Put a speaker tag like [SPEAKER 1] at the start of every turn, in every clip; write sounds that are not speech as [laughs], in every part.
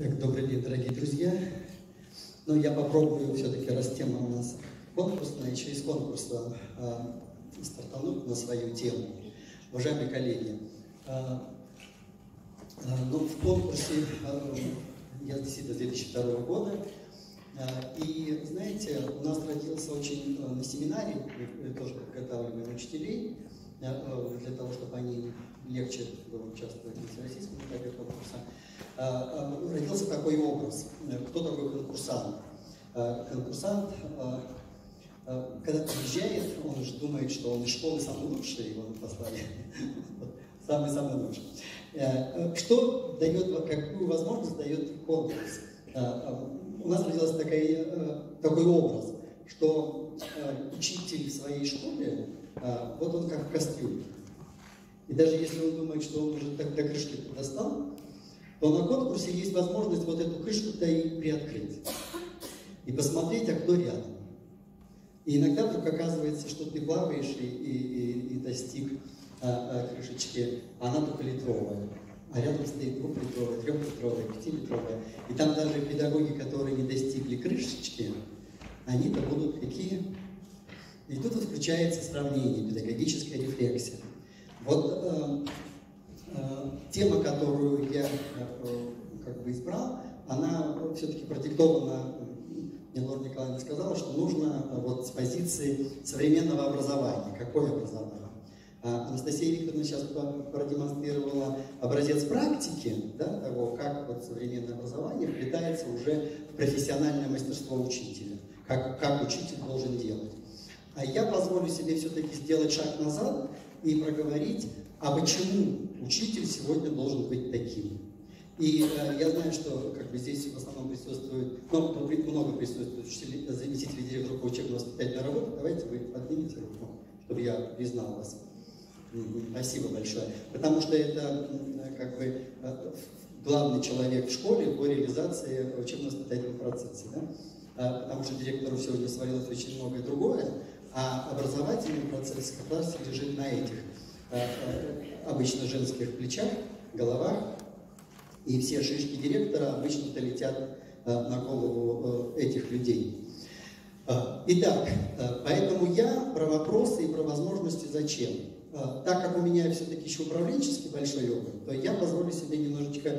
[SPEAKER 1] Так, добрый день, дорогие друзья. Ну, я попробую все-таки, раз тема у нас конкурсная, еще из конкурса э, стартануть на свою тему. Уважаемые коллеги, э, э, ну, в конкурсе э, я действительно с 2002 года, и, знаете, у нас родился очень на семинаре, тоже подготавливаем учителей, для того, чтобы они легче было участвовать в всероссийском этапе конкурса. Э, э, родился такой образ. Кто такой конкурсант? Э, конкурсант, когда приезжает, он же думает, что он из школы самый лучший, его послали. [laughs] Самый-самый лучший. Что дает, какую возможность дает конкурс? У нас родился такой, такой образ, что учитель в своей школе, вот он как в костюме. И даже если он думает, что он уже так до крышки достал, то на конкурсе есть возможность вот эту крышку-то и приоткрыть. И посмотреть, а кто рядом. И иногда вдруг оказывается, что ты плаваешь и, и, и, и достиг а, а, крышечки, а она только литровая. А рядом стоит двухлитровая, трехлитровая, пятилитровая. И там даже педагоги, которые не достигли крышечки, они-то будут какие? И тут вот включается сравнение, педагогическая рефлексия. Вот э, Э, тема, которую я э, как бы избрал, она все-таки продиктована, мне Лора Николаевна сказала, что нужно э, вот с позиции современного образования. Какое образование? Анастасия Викторовна сейчас продемонстрировала образец практики да, того, как вот современное образование вплетается уже в профессиональное мастерство учителя, как, как учитель должен делать. А я позволю себе все-таки сделать шаг назад и проговорить, а почему учитель сегодня должен быть таким. И э, я знаю, что как бы здесь в основном присутствует, ну, много присутствует учителей, заместителей директора по учебно-воспитательной работы. Давайте вы поднимите руку, чтобы я признал вас. Спасибо большое. Потому что это как бы э, главный человек в школе по реализации учебно-воспитательного процесса. Да? А, потому что директору сегодня свалилось очень многое другое, а образовательный процесс как раз лежит на этих Э, обычно женских плечах, головах, и все шишки директора обычно-то летят э, на голову э, этих людей. Итак, поэтому я про вопросы и про возможности зачем. Так как у меня все-таки еще управленческий большой опыт, то я позволю себе немножечко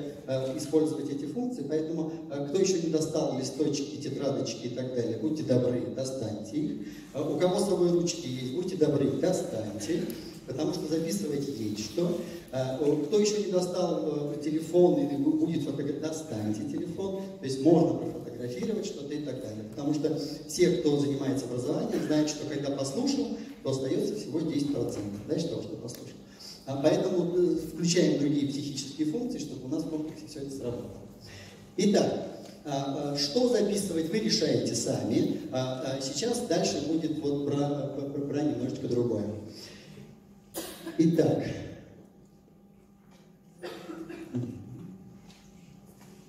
[SPEAKER 1] использовать эти функции, поэтому кто еще не достал листочки, тетрадочки и так далее, будьте добры, достаньте их. У кого с собой ручки есть, будьте добры, достаньте потому что записывать есть что. А, кто еще не достал телефон или будет фотографировать, достаньте телефон, то есть можно профотографировать что-то и так далее. Потому что все, кто занимается образованием, знают, что когда послушал, то остается всего 10%, да, того, что послушал. А поэтому э, включаем другие психические функции, чтобы у нас в комплексе все это сработало. Итак, а, что записывать, вы решаете сами. Сейчас дальше будет вот про, про, про немножечко другое. Итак,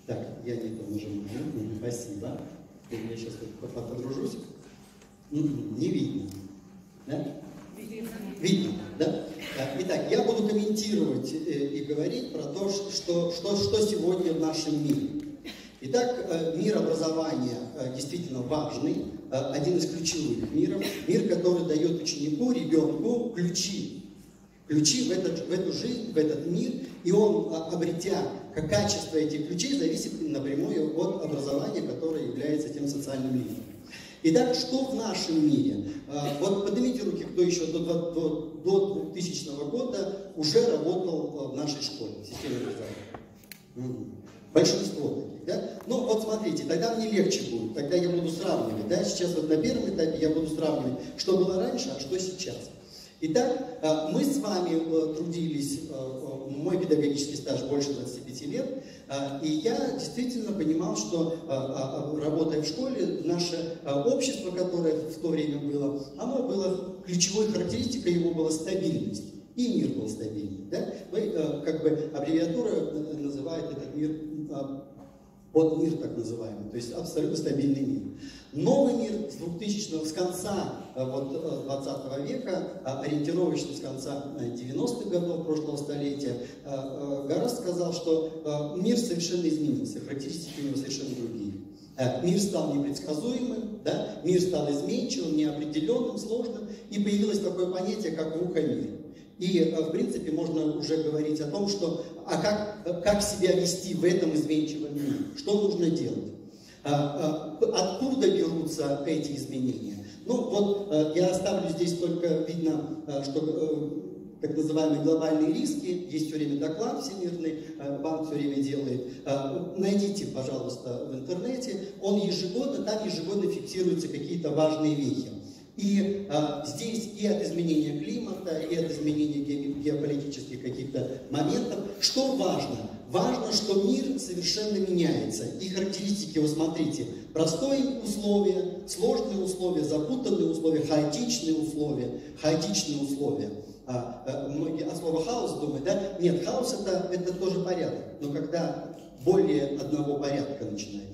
[SPEAKER 1] так, я не то нажимаю, спасибо. Я сейчас подружусь. Не видно. Да? Видно, да? Итак, я буду комментировать э, и говорить про то, что, что, что сегодня в нашем мире. Итак, э, мир образования э, действительно важный, один из ключевых миров. Мир, который дает ученику, ребенку ключи ключи в, этот, в эту жизнь, в этот мир, и он, а, обретя как качество этих ключей, зависит напрямую от образования, которое является тем социальным лидером. Итак, что в нашем мире? А, вот поднимите руки, кто еще до, до, до 2000 года уже работал а, в нашей школе, в системе образования. Большинство таких, да? Ну, вот смотрите, тогда мне легче будет, тогда я буду сравнивать, да? Сейчас вот на первом этапе я буду сравнивать, что было раньше, а что сейчас. Итак, э, мы с вами э, трудились, э, мой педагогический стаж больше 25 лет, и я действительно понимал, что работая в школе, наше общество, которое в то время было, оно было, ключевой характеристикой его была стабильность. И мир был стабильный. Да? Мы, как бы, аббревиатура называет этот мир Вот мир так называемый, то есть абсолютно стабильный мир. Новый мир с 2000 с конца э, вот, 20 э, века, а ориентировочно с конца 90-х годов прошлого столетия, Гарас сказал, что мир совершенно изменился, характеристики у него совершенно другие. Мир стал непредсказуемым, да? мир стал изменчивым, неопределенным, сложным, и появилось такое понятие, как мир. И, в принципе, можно уже говорить о том, что а как, как себя вести в этом изменчивом мире, что нужно делать. Откуда берутся эти изменения? Ну вот э, я оставлю здесь только видно, э, что э, так называемые глобальные риски, есть все время доклад всемирный, банк все время делает. Найдите, пожалуйста, в интернете, он ежегодно, там ежегодно фиксируются какие-то важные вехи. И а, здесь и от изменения климата, и от изменения геополитических каких-то моментов. Что важно? Важно, что мир совершенно меняется. И характеристики, вы смотрите, простые условия, сложные условия, запутанные условия, хаотичные условия, хаотичные условия. А, а, многие от слова хаос думают, да? Нет, хаос это, это тоже порядок. Но когда более одного порядка начинает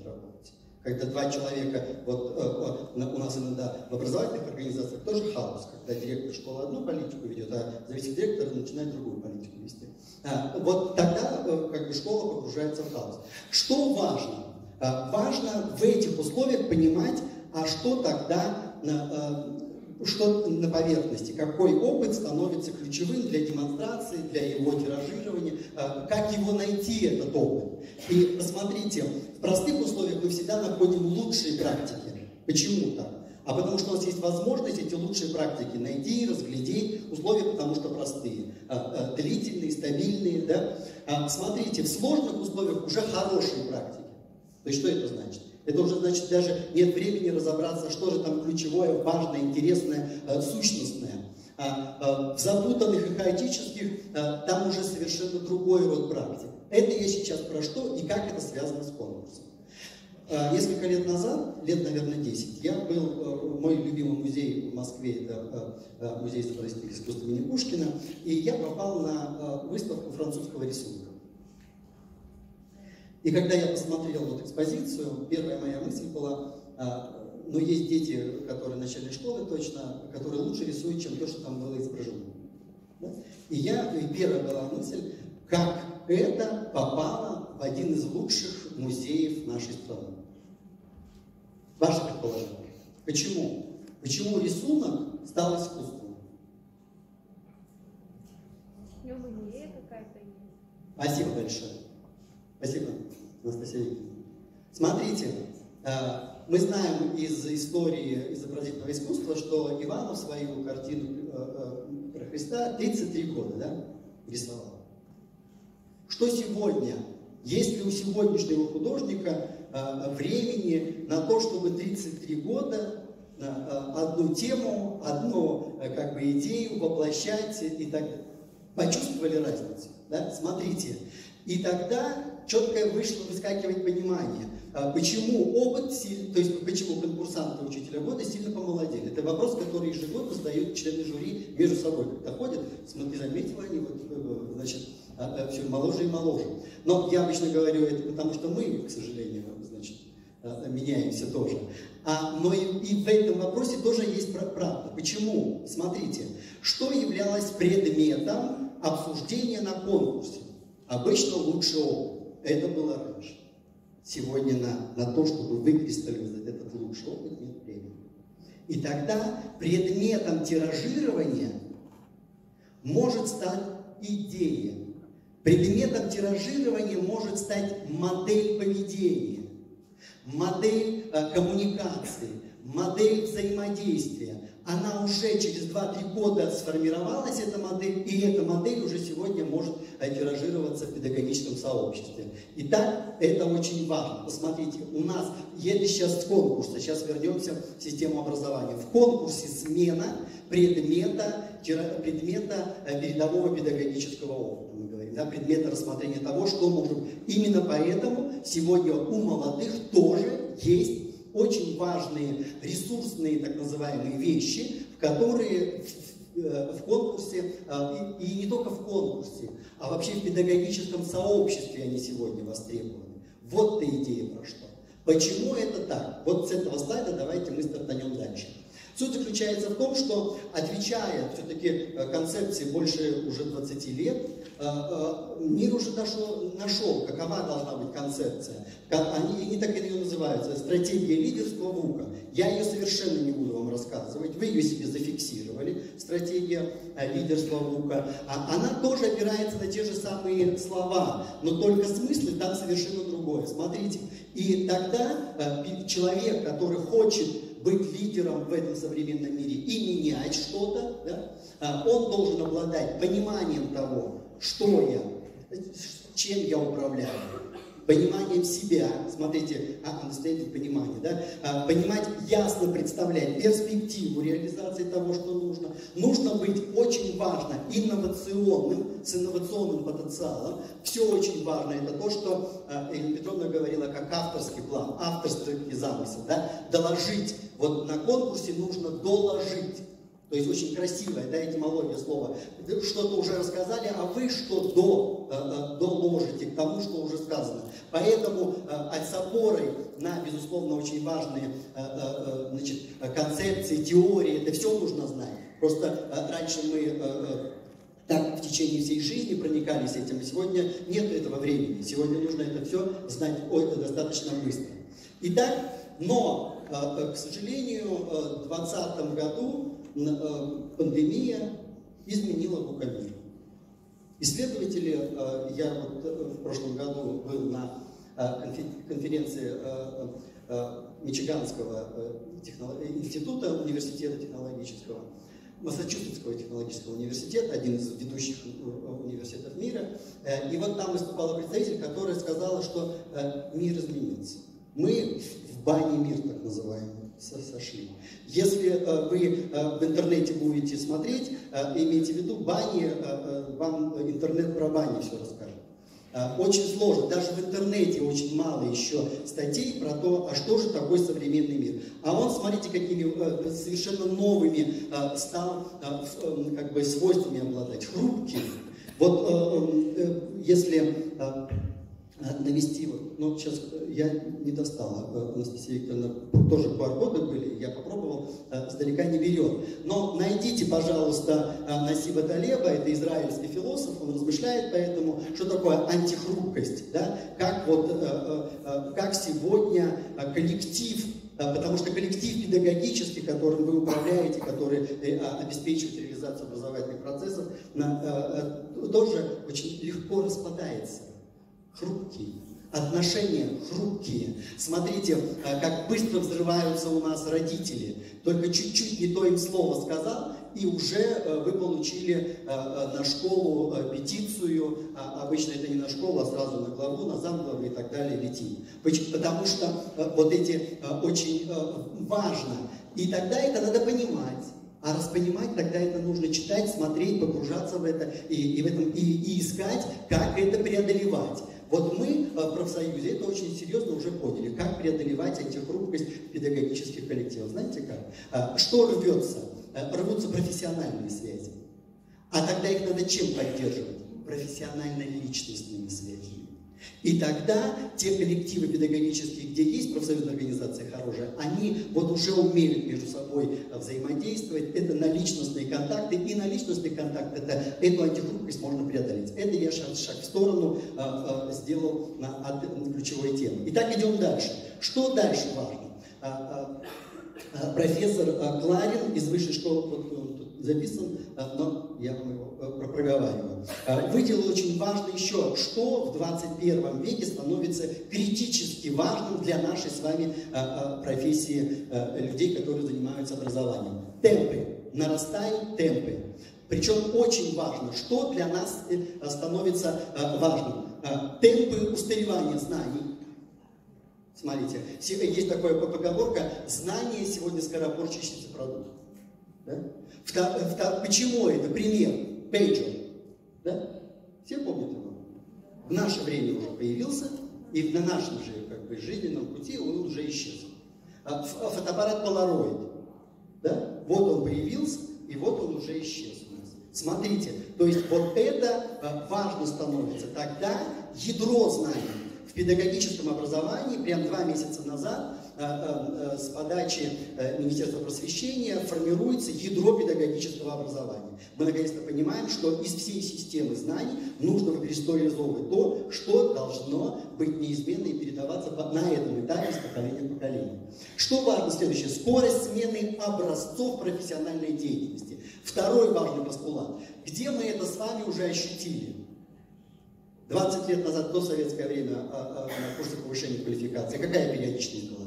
[SPEAKER 1] когда два человека, вот э, э, у нас иногда в образовательных организациях тоже хаос, когда директор школы одну политику ведет, а зависит директор начинает другую политику вести. А, вот тогда э, как бы школа погружается в хаос. Что важно? А, важно в этих условиях понимать, а что тогда что на поверхности, какой опыт становится ключевым для демонстрации, для его тиражирования, э, как его найти, этот опыт. И посмотрите, в простых условиях мы всегда находим лучшие практики. Почему так? А потому что у нас есть возможность эти лучшие практики найти, разглядеть, условия потому что простые, э, э, длительные, стабильные. Да? А смотрите, в сложных условиях уже хорошие практики. То есть что это значит? Это уже значит даже нет времени разобраться, что же там ключевое, важное, интересное, сущностное. А, в запутанных и хаотических там уже совершенно другой род практик. Это я сейчас про что и как это связано с конкурсом. Несколько лет назад, лет, наверное, 10, я был, мой любимый музей в Москве, это музей изобразительных искусств имени Пушкина, и я попал на выставку французского рисунка. И когда я посмотрел вот экспозицию, первая моя мысль была, а, ну есть дети, которые начальной школы точно, которые лучше рисуют, чем то, что там было изображено. Да? И я, и первая была мысль, как это попало в один из лучших музеев нашей страны. Ваше предположение. Почему? Почему рисунок стал искусством? Спасибо большое. Спасибо, Анастасия Викторовна. Смотрите, э, мы знаем из истории изобразительного искусства, что Иванов свою картину э, э, про Христа 33 года да, рисовал. Что сегодня? Есть ли у сегодняшнего художника времени на то, чтобы 33 года одну тему, одну как бы идею воплощать и так? Почувствовали разницу? Да? Смотрите. И тогда четкое вышло выскакивать понимание, почему опыт, то есть почему конкурсанты учителя года сильно помолодели. Это вопрос, который ежегодно задают члены жюри между собой, когда ходят, смотри, заметила они, вот, э, э, значит, все моложе и моложе. Но я обычно говорю это потому, что мы, к сожалению, значит, меняемся тоже. А, но и, и в этом вопросе тоже есть правда. Почему? Смотрите, что являлось предметом обсуждения на конкурсе? Обычно лучший опыт. Это было раньше. Сегодня на, на то, чтобы выкристаллизовать этот лучший опыт, нет времени. И тогда предметом тиражирования может стать идея. Предметом тиражирования может стать модель поведения, модель э, коммуникации, модель взаимодействия, она уже через 2-3 года сформировалась, эта модель, и эта модель уже сегодня может тиражироваться в педагогическом сообществе. Итак, это очень важно. Посмотрите, у нас, это сейчас с конкурса, сейчас вернемся в систему образования. В конкурсе смена предмета, предмета э, передового педагогического опыта, мы говорим, да, предмета рассмотрения того, что может. Именно поэтому сегодня у молодых тоже есть очень важные ресурсные так называемые вещи, в которые в э, конкурсе, а, и, не только в конкурсе, а вообще в педагогическом сообществе они сегодня востребованы. Вот ты идея про что. Почему это так? Вот с этого слайда давайте мы стартанем дальше. Суть заключается в том, что отвечая все-таки э, концепции больше уже 20 лет, э, э, мир уже дошел, нашел, какова должна быть концепция. Они, они так ее называются, стратегия лидерства ВУКа. Я ее совершенно не буду вам рассказывать, вы ее себе зафиксировали, стратегия лидерства ВУКа. А она тоже опирается на те же самые слова, но только смысл там совершенно другое. Смотрите, и тогда человек, который хочет быть лидером в этом современном мире и менять что-то, да, а, он должен обладать пониманием того, что я, чем я управляю, пониманием себя, смотрите, а, understanding, понимание, да, а, понимать, ясно представлять перспективу реализации того, что нужно. Нужно быть очень важно инновационным, с инновационным потенциалом. Все очень важно, это то, что а, Элина Петровна говорила, как авторский план, авторский замысел, да, доложить. Вот на конкурсе нужно доложить то есть очень красивая да, этимология слова. Что-то уже рассказали, а вы что до, э, э, доложите к тому, что уже сказано. Поэтому э, с опорой на, безусловно, очень важные значит, концепции, теории, это все нужно знать. Просто раньше мы так в течение всей жизни проникались этим, и сегодня нет этого времени. Сегодня нужно это все знать достаточно быстро. Итак, но, к сожалению, в 2020 году пандемия изменила Букамир. Исследователи, э, я вот э, в прошлом году был на конференции Мичиганского института университета технологического, Массачусетского технологического университета, один из ведущих университетов мира. И вот там выступала представитель, которая сказала, что мир изменился. Мы в бане мир, так называемый сошли. Если э, вы э, в интернете будете смотреть, э, имейте в виду, бани, вам интернет про бани все расскажет. Очень сложно, даже в интернете очень мало еще статей про то, а что же такое современный мир. А он, смотрите, какими совершенно новыми стал как бы свойствами обладать, хрупким. Вот если навести, вот, ну сейчас я не достала, э, Анастасия Викторовна, тоже QR-коды были, я попробовал, э, издалека не берет. Но найдите, пожалуйста, э, Насиба Талеба, это израильский философ, он размышляет поэтому, что такое антихрупкость, да? как, вот, как сегодня коллектив потому что коллектив педагогический, которым вы управляете, который обеспечивает реализацию образовательных процессов, тоже очень легко распадается хрупкий. Отношения хрупкие. Смотрите, э, как быстро взрываются у нас родители. Только чуть-чуть не то им слово сказал, и уже э, вы получили э, на школу петицию. А обычно это не на школу, а сразу на главу, на замглаву и так далее летим. Потому что вот эти очень важно. И тогда это надо понимать. А раз тогда это нужно читать, смотреть, погружаться в это и, и, в этом, и, и искать, как это преодолевать. Вот мы в профсоюзе это очень серьезно уже поняли, как преодолевать антихрупкость педагогических коллективов. Знаете как? А, что рвется? А, рвутся профессиональные связи. А тогда их надо чем поддерживать? Профессионально-личностными связями. И тогда те коллективы педагогические, где есть профсоюзная организация хорошая, они вот уже умеют между собой взаимодействовать. Это на личностные контакты. И на личностный контакт это, эту антихрупкость можно преодолеть. Это я шаг, шаг в сторону э, э, сделал на, от, на ключевой темы. Итак, идем дальше. Что дальше важно? А, а, профессор Кларин из высшей школы, вот он тут записан, но я вам его э, выделил очень важно еще, что в 21 веке становится критически важным для нашей с вами профессии людей, которые занимаются образованием. Темпы, нарастают темпы. Причем очень важно, что для нас э, становится э, важным. Темпы устаревания знаний, Смотрите, есть такая поговорка, знание сегодня скоропорчащийся продукт. Да? Почему это? Пример. Пейджер. Да? Все помнят его? В наше время уже появился, и на нашем же как бы, жизненном пути он уже исчез. А фотоаппарат Polaroid. Да? Вот он появился, и вот он уже исчез у нас. Смотрите, то есть вот это а, важно становится. Тогда ядро знаний в педагогическом образовании прям два месяца назад э, э, э, с подачи Министерства просвещения формируется ядро педагогического образования. Мы наконец-то понимаем, что из всей системы знаний нужно выкристаллизовывать то, что должно быть неизменно и передаваться на этом этапе с поколения в поколение. Что важно следующее? Скорость смены образцов профессиональной деятельности. Второй важный постулат. Где мы это с вами уже ощутили? 20 лет назад, до советское время, а, а, на повышения квалификации, какая периодичность была?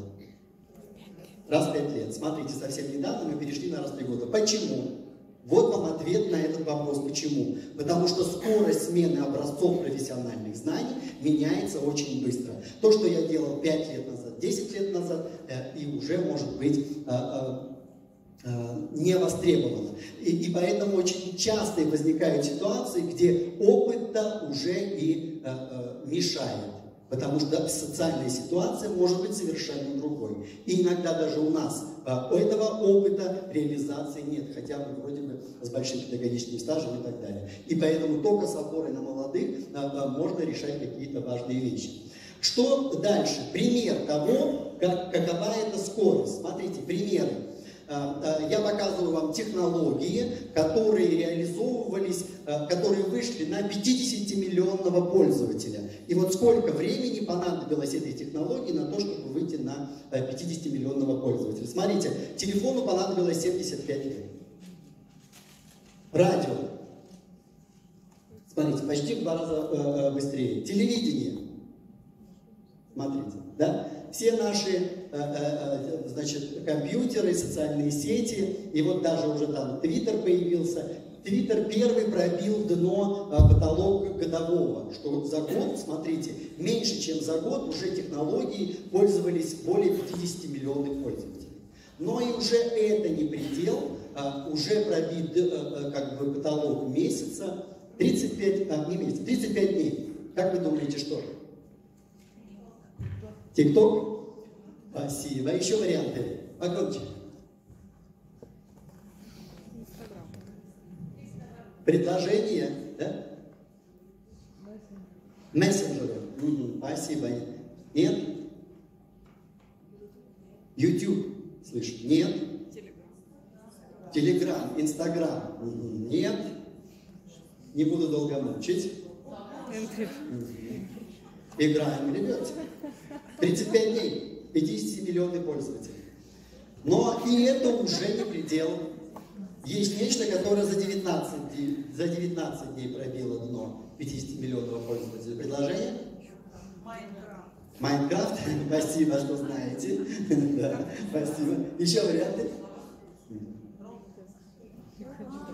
[SPEAKER 1] Раз в 5 лет. Смотрите, совсем недавно мы перешли на раз в 3 года. Почему? Вот вам ответ на этот вопрос. Почему? Потому что скорость смены образцов профессиональных знаний меняется очень быстро. То, что я делал 5 лет назад, 10 лет назад, э, и уже может быть э, э, не востребовано. И, и поэтому очень часто возникают ситуации, где опыта уже и мешает. Потому что социальная ситуация может быть совершенно другой. И иногда даже у нас а, у этого опыта реализации нет, хотя бы вроде бы с большим педагогическим стажем и так далее. И поэтому только с опорой на молодых а, а, можно решать какие-то важные вещи. Что дальше? Пример того, как, какова эта скорость. Смотрите, примеры. А, а, я показываю вам технологии, которые реализовывались, а, которые вышли на 50-миллионного пользователя. И вот сколько времени понадобилось этой технологии на то, чтобы выйти на 50-миллионного пользователя. Смотрите, телефону понадобилось 75 лет. Радио. Смотрите, почти в два раза э, э, быстрее. Телевидение. Смотрите, да? все наши э, э, э, значит, компьютеры, социальные сети, и вот даже уже там Твиттер появился. Твиттер первый пробил дно потолок годового, что за год, смотрите, меньше чем за год уже технологии пользовались более 50 миллионов пользователей. Но и уже это не предел, уже пробит как бы потолок месяца, 35, а, не месяца, 35 дней. Как вы думаете, что? ТикТок? Спасибо. Еще варианты. Погромче. Предложение, да? Мессенджеры. Угу. Спасибо. Нет? YouTube. Слышь, нет? Телеграм, Инстаграм. Угу. Нет? Не буду долго мучить. Играем, ребят. 35 дней, 50 миллионов пользователей. Но и это уже не предел. Есть нечто, которое за 19, дней, за 19 дней пробило дно 50 миллионов пользователей. Предложение? Майнкрафт. [laughs] Спасибо, что знаете. [laughs] да, спасибо. Еще варианты?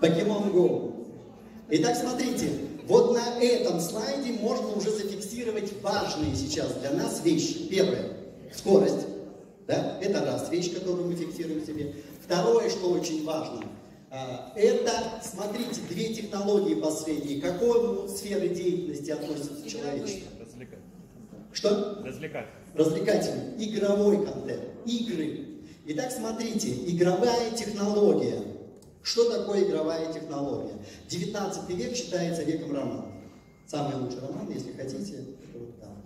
[SPEAKER 1] Покемон Go. Итак, смотрите, вот на этом слайде можно уже зафиксировать важные сейчас для нас вещи. Первое – скорость. Да? Это раз вещь, которую мы фиксируем себе. Второе, что очень важно, а, это, смотрите, две технологии последние. К какой сферы деятельности относится человечество? Что?
[SPEAKER 2] Развлекательный.
[SPEAKER 1] Развлекательный. Игровой контент. Игры. Итак, смотрите, игровая технология – что такое игровая технология? 19 век считается веком романов. Самый лучший роман, если хотите, это вот там.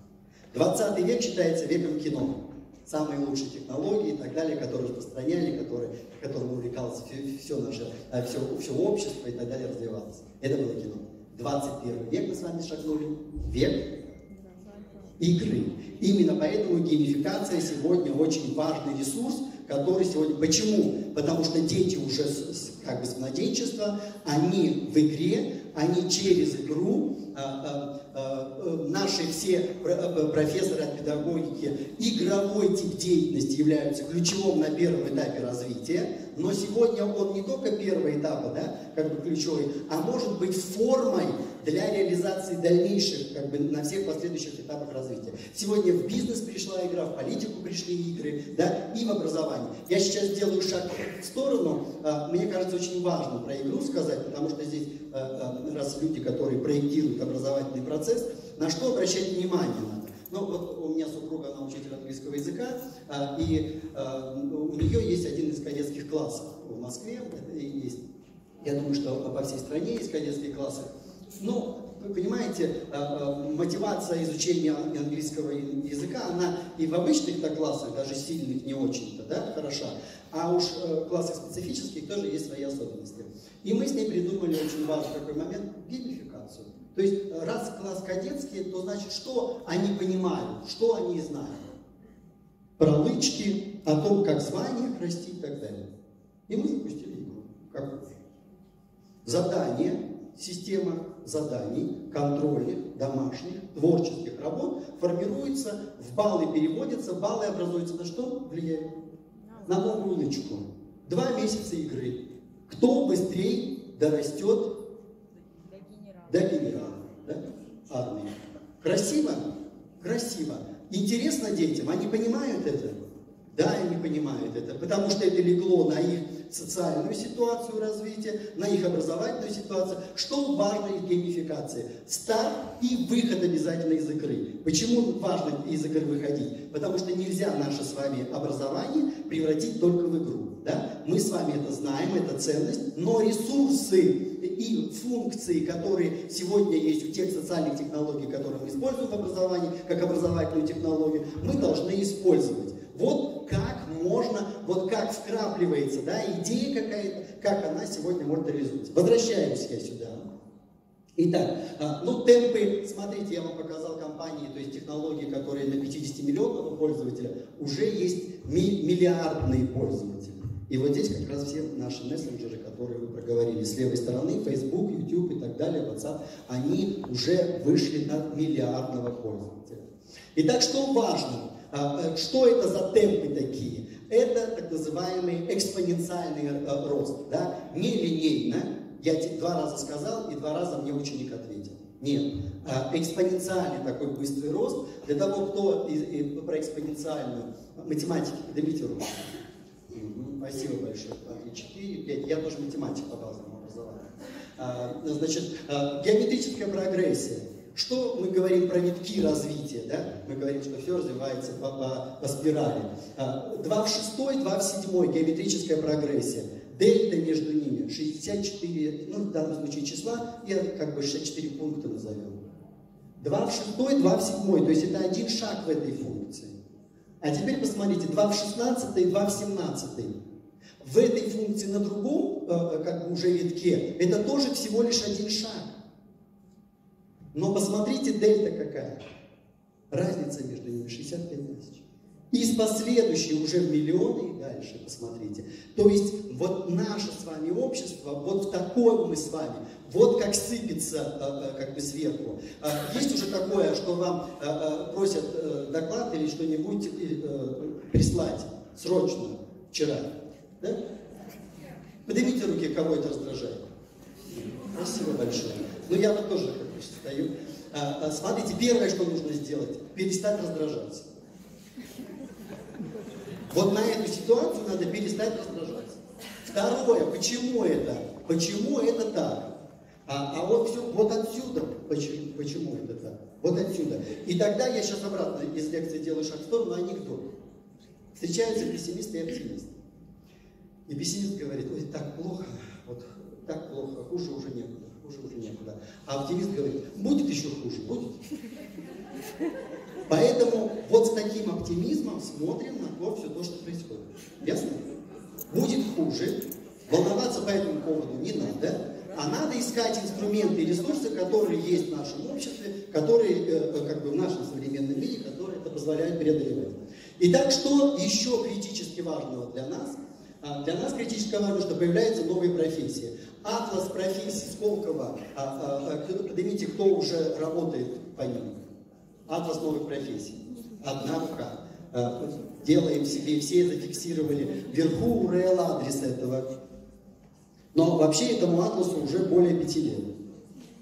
[SPEAKER 1] 20 век считается веком кино. Самые лучшие технологии и так далее, которые распространяли, которые, которым увлекалось все, наше, все, все общество и так далее развивалось. Это было кино. 21 век мы с вами шагнули. Век игры. Именно поэтому геймификация сегодня очень важный ресурс, который сегодня... Почему? Потому что дети уже с, как бы с младенчества, они в игре, они через игру, наши все профессоры от педагогики, игровой тип деятельности являются ключевым на первом этапе развития, но сегодня он не только первого этапа, да, как бы ключевой, а может быть формой для реализации дальнейших, как бы на всех последующих этапах развития. Сегодня в бизнес пришла игра, в политику пришли игры, да, и в образование. Я сейчас делаю шаг в сторону, а, мне кажется, очень важно про игру сказать, потому что здесь а, а, раз люди, которые проектируют образовательный процесс, на что обращать внимание надо. Ну, вот у меня супруга, она учитель английского языка, и у нее есть один из кадетских классов в Москве, есть. Я думаю, что по всей стране есть кадетские классы. Ну, понимаете, мотивация изучения английского языка, она и в обычных классах, даже сильных, не очень-то, да, хороша, а уж в классах специфических тоже есть свои особенности. И мы с ней придумали очень важный такой момент – геймификацию. То есть, раз класс кадетский, то значит, что они понимают, что они знают. Про лычки, о том, как звание расти и так далее. И мы запустили игру. Как задание, система заданий, контроля домашних, творческих работ формируется, в баллы переводятся, баллы образуются на что влияют? На новую лычку. Два месяца игры. Кто быстрее дорастет до генерала, да? армии. Красиво? Красиво. Интересно детям, они понимают это? Да, они понимают это, потому что это легло на их социальную ситуацию развития, на их образовательную ситуацию. Что важно из геймификации? Старт и выход обязательно из игры. Почему важно из игры выходить? Потому что нельзя наше с вами образование превратить только в игру. Да? Мы с вами это знаем, это ценность, но ресурсы и функции, которые сегодня есть у тех социальных технологий, которые мы используем в образовании, как образовательную технологию, мы должны использовать. Вот как можно, вот как вкрапливается да, идея какая-то, как она сегодня может реализоваться. Возвращаемся я сюда. Итак, а, ну темпы, смотрите, я вам показал компании, то есть технологии, которые на 50 миллионов пользователя, уже есть миллиардные пользователи. И вот здесь как раз все наши мессенджеры, которые вы проговорили, с левой стороны, Facebook, YouTube и так далее, WhatsApp, они уже вышли на миллиардного пользователя. Итак, что важно? А, э, что это за темпы такие? Это так называемый экспоненциальный э, рост, да? не линейно. Я два раза сказал, и два раза мне ученик ответил. Нет, а экспоненциальный такой быстрый рост. Для того, кто про экспоненциальную математику, поднимите руку. Спасибо большое. 4, 5. Я тоже математик по базовому образованию. А, значит, геометрическая прогрессия. Что мы говорим про витки развития, да? Мы говорим, что все развивается по, по, по спирали. 2 в 6, 2 в 7 геометрическая прогрессия. Дельта между ними 64, ну в данном случае числа, я как бы 64 пункта назовем. 2 в 6, 2 в 7, то есть это один шаг в этой функции. А теперь посмотрите, 2 в 16 и 2 в 17. В этой функции на другом, э, как бы уже витке, это тоже всего лишь один шаг. Но посмотрите, дельта какая. Разница между ними 65 тысяч. И с последующей уже в миллионы и дальше, посмотрите. То есть вот наше с вами общество, вот в такое мы с вами, вот как сыпется э, э, как бы сверху. Э, есть уже такое, что вам просят доклад или что-нибудь прислать срочно, вчера. Да? Поднимите руки, кого это раздражает. Спасибо большое. Ну я вот тоже стою. А, а, смотрите, первое, что нужно сделать, перестать раздражаться. Вот на эту ситуацию надо перестать раздражаться. Второе, почему это? Почему это так? А, а вот все, вот отсюда, почему, почему это так? Вот отсюда. И тогда я сейчас обратно из лекции делаю шаг в сторону, анекдот. Встречаются пессимисты и оптимисты. И пессимист говорит, ой, так плохо, вот так плохо, хуже уже некуда хуже уже некуда. А оптимист говорит, будет еще хуже, будет. Поэтому вот с таким оптимизмом смотрим на то, все то, что происходит. Ясно? Будет хуже, волноваться по этому поводу не надо, а надо искать инструменты и ресурсы, которые есть в нашем обществе, которые, э, как бы в нашем современном мире, которые это позволяют преодолевать. Итак, что еще критически важного для нас? А, для нас критически важно, что появляются новые профессии. Атлас профессий Сколково, а, а, поднимите, кто уже работает по ним. Атлас новых профессий. Одна рука. Делаем себе, все зафиксировали. Вверху URL адрес этого. Но вообще этому атласу уже более пяти лет.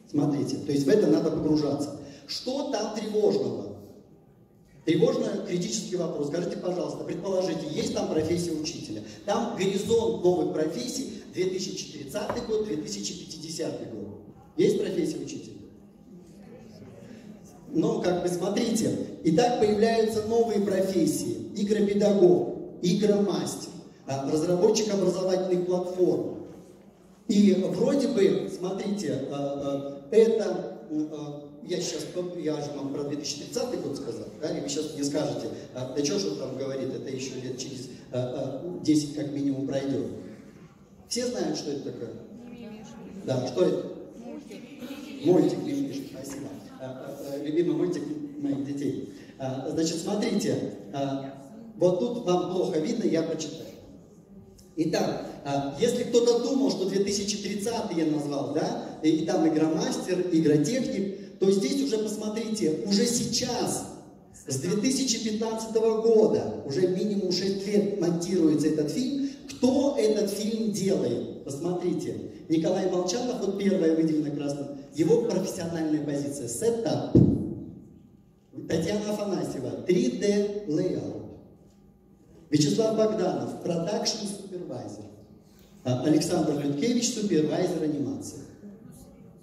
[SPEAKER 1] Смотрите, то есть в это надо погружаться. Что там тревожного? Тревожный критический вопрос. Скажите, пожалуйста, предположите, есть там профессия учителя? Там горизонт новых профессий 2030 год, 2050 год. Есть профессия учителя? Но, как бы, смотрите, и так появляются новые профессии. Игропедагог, игромастер, а, разработчик образовательных платформ. И вроде бы, смотрите, а, а, это я сейчас, я же вам про 2030 год сказал, да, и вы сейчас мне скажете, а, да что же там говорит, это еще лет через 10 как минимум пройдет. Все знают, что это такое? Да, что это? Мультик. Мультик Мимишка, спасибо. Любимый мультик моих детей. Значит, смотрите, вот тут вам плохо видно, я прочитаю. Итак, а, если кто-то думал, что 2030 я назвал, да, и там игромастер, игротехник, то здесь уже посмотрите, уже сейчас, с 2015 года, уже минимум 6 лет монтируется этот фильм, кто этот фильм делает? Посмотрите, Николай Молчанов, вот первая выделена красным, его профессиональная позиция, setup. Татьяна Афанасьева, 3D layout. Вячеслав Богданов, production supervisor. Александр Людкевич, супервайзер анимации.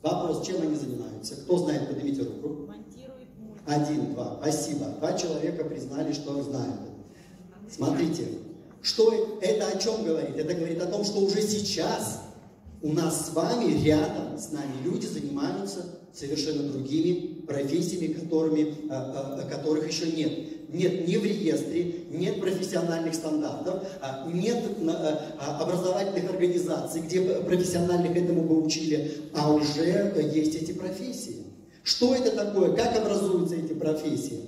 [SPEAKER 1] Вопрос, чем они занимаются? Кто знает, поднимите руку. Один, два. Спасибо. Два человека признали, что знают. Смотрите, что это о чем говорит? Это говорит о том, что уже сейчас у нас с вами, рядом с нами люди занимаются совершенно другими профессиями, которыми, а, а, которых еще нет нет ни в реестре, нет профессиональных стандартов, а, нет а, а, образовательных организаций, где профессиональных этому бы учили, а уже есть эти профессии. Что это такое? Как образуются эти профессии?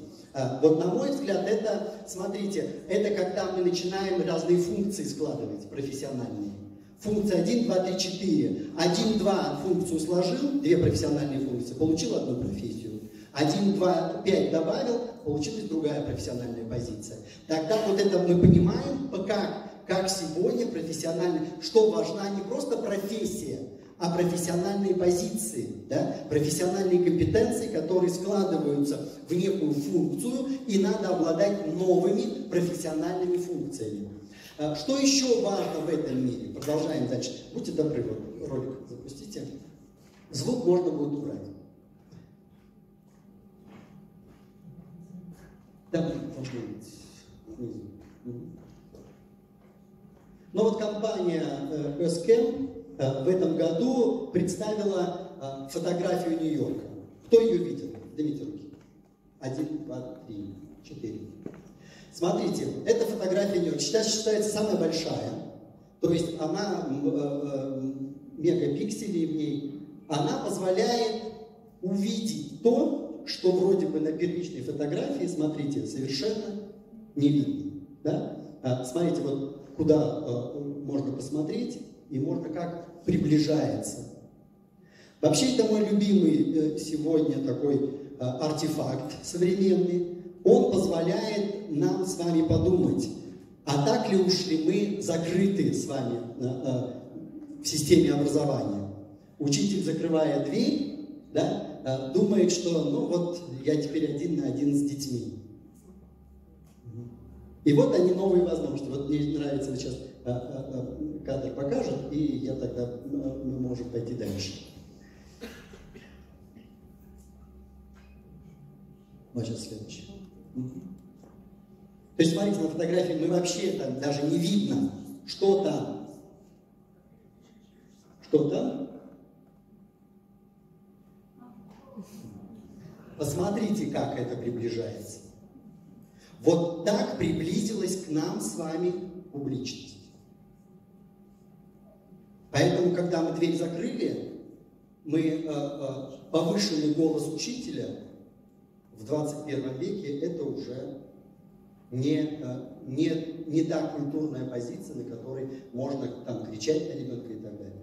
[SPEAKER 1] Вот на мой взгляд, это, смотрите, это когда мы начинаем разные функции складывать профессиональные. Функция 1, 2, 3, 4. 1, 2 функцию сложил, две профессиональные функции, получил одну профессию. 1, 2, 5 добавил, получилась другая профессиональная позиция. Тогда вот это мы понимаем, как, как сегодня профессионально, что важна не просто профессия, а профессиональные позиции, да? профессиональные компетенции, которые складываются в некую функцию, и надо обладать новыми профессиональными функциями. А что еще важно в этом мире? Продолжаем дальше. Будьте добры, вот ролик запустите. Звук можно будет убрать. Там должно. Но вот компания э, Escam э, в этом году представила э, фотографию Нью-Йорка. Кто ее видел? Поднимите руки. Один, два, три, четыре. Смотрите, эта фотография Нью-Йорка сейчас считается самая большая. То есть она мегапикселей в ней. Она позволяет увидеть то, что вроде бы на первичной фотографии, смотрите, совершенно не видно. Да? А, смотрите, вот куда а, можно посмотреть, и можно как приближается. Вообще, это мой любимый э, сегодня такой а, артефакт современный. Он позволяет нам с вами подумать, а так ли уж ли мы закрыты с вами в системе образования. Учитель, закрывая дверь, да, думает, что ну вот я теперь один на один с детьми. И вот они новые возможности. Вот мне нравится сейчас э, э, кадр покажет, и я тогда мы можем пойти дальше. Вот сейчас следующий. То есть, смотрите, на фотографии мы вообще там даже не видно, что там. Что там? Посмотрите, как это приближается. Вот так приблизилась к нам с вами публичность. Поэтому, когда мы дверь закрыли, мы э, э, повышенный голос учителя в 21 веке это уже не, э, не, не та культурная позиция, на которой можно там кричать на ребенка и так далее.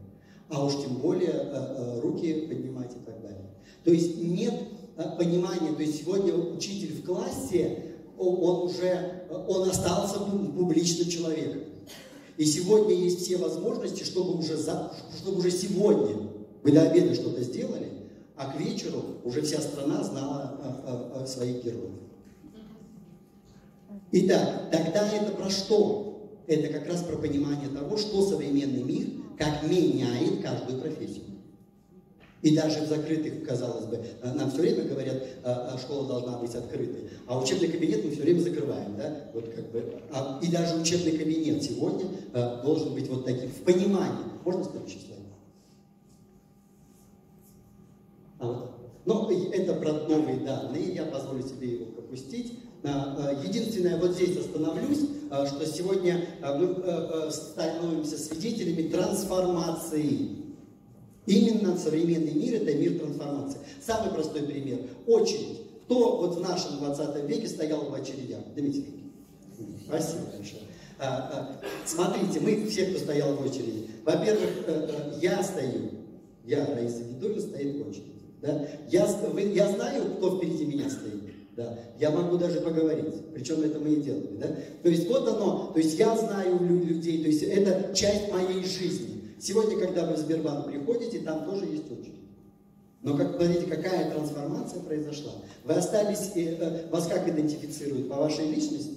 [SPEAKER 1] А уж тем более э, э, руки поднимать и так далее. То есть нет понимание, то есть сегодня учитель в классе, он уже, он остался публичным человеком. И сегодня есть все возможности, чтобы уже, за, чтобы уже сегодня вы до обеда что-то сделали, а к вечеру уже вся страна знала о, о, о своих героях. Итак, тогда это про что? Это как раз про понимание того, что современный мир, как меняет каждую профессию. И даже в закрытых, казалось бы, э, нам все время говорят, э, э, школа должна быть открытой, а учебный кабинет мы все время закрываем, да, вот как бы, а, и даже учебный кабинет сегодня должен быть вот таким, в понимании. Можно следующий слайд? А вот. Но это про новые данные, я позволю себе его пропустить. Единственное, вот здесь остановлюсь, что сегодня мы становимся свидетелями трансформации. Именно современный мир – это мир трансформации. Самый простой пример. Очередь. Кто вот в нашем 20 веке стоял в очередях? Дмитрий. Спасибо большое. А, а, смотрите, мы все, кто стоял в очереди. Во-первых, э, э, я стою, я, Раиса Гидулина, стоит в очереди. Да? Я, вы, я знаю, кто впереди меня стоит. Да. Я могу даже поговорить, причем это мы и делали. Да? То есть вот оно, то есть я знаю людей, то есть это часть моей жизни. Сегодня, когда вы в Сбербанк приходите, там тоже есть очередь. Но как смотрите, какая трансформация произошла. Вы остались, э, э, вас как идентифицируют? По вашей личности?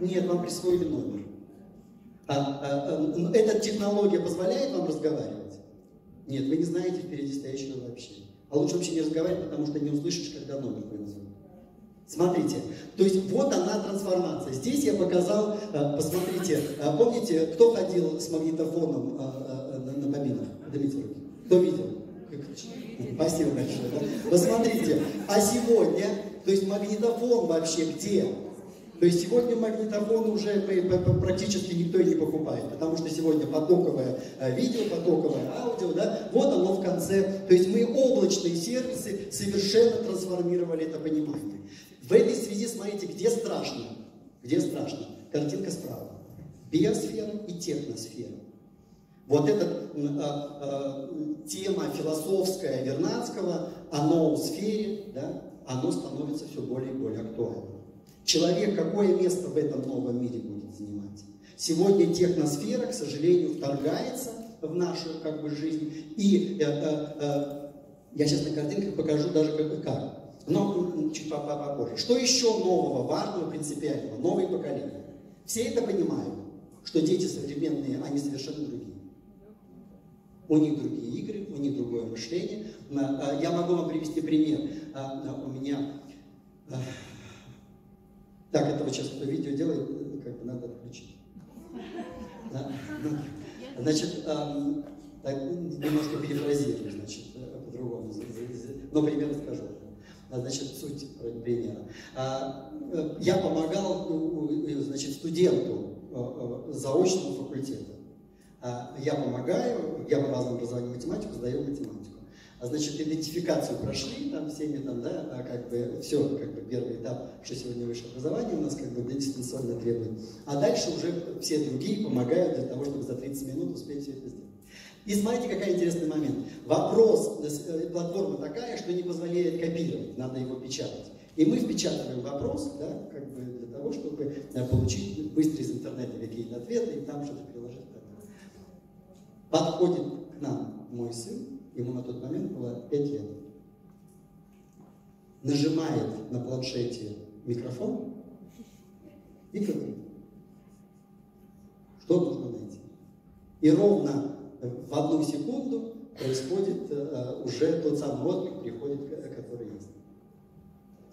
[SPEAKER 1] Нет, вам присвоили номер. А, а, а, эта технология позволяет вам разговаривать? Нет, вы не знаете впереди стоящего вообще. А лучше вообще не разговаривать, потому что не услышишь, когда номер принесут. Смотрите, то есть вот она трансформация. Здесь я показал, э, посмотрите, э, помните, кто ходил с магнитофоном э, на поминах? Поднимите руки. Кто видел? Спасибо большое. Да? Посмотрите, а сегодня, то есть магнитофон вообще где? То есть сегодня магнитофон уже практически никто не покупает, потому что сегодня потоковое видео, потоковое аудио, да, вот оно в конце. То есть мы облачные сервисы совершенно трансформировали это понимание. В этой связи смотрите, где страшно, где страшно. Картинка справа. Биосфера и техносфера. Вот эта э, э, тема философская Вернадского о ноосфере, да, оно становится все более и более актуальным. Человек какое место в этом новом мире будет занимать? Сегодня техносфера, к сожалению, вторгается в нашу как бы, жизнь. И э, э, э, я сейчас на картинках покажу даже как. как но чуть попозже. Что еще нового, важного, принципиального? Новые поколения. Все это понимают, что дети современные, они совершенно другие. У них другие игры, у них другое мышление. А, я могу вам привести пример. А, у меня... А, так, это вот сейчас кто видео делает, как бы надо отключить. Значит, так, немножко перефразирую, значит, по-другому. Но примерно скажу. А, значит, суть примера. А, э, я помогал значит, студенту э, э, заочного факультета. А, я помогаю, я по базовому образованию математику, сдаю математику. Значит, идентификацию прошли там всеми, там, да, как бы все, как бы первый этап, что сегодня высшее образование у нас как бы дистанционно требует. А дальше уже все другие помогают для того, чтобы за 30 минут успеть все это сделать. И смотрите, какой интересный момент. Вопрос, э, платформа такая, что не позволяет копировать, надо его печатать. И мы впечатываем вопрос, да, как бы для того, чтобы э, получить быстро из интернета какие-то ответы и там что-то приложить. Подходит к нам мой сын, ему на тот момент было 5 лет. Нажимает на планшете микрофон и говорит, что нужно найти. И ровно в одну секунду происходит э, уже тот самый отклик, приходит, который есть.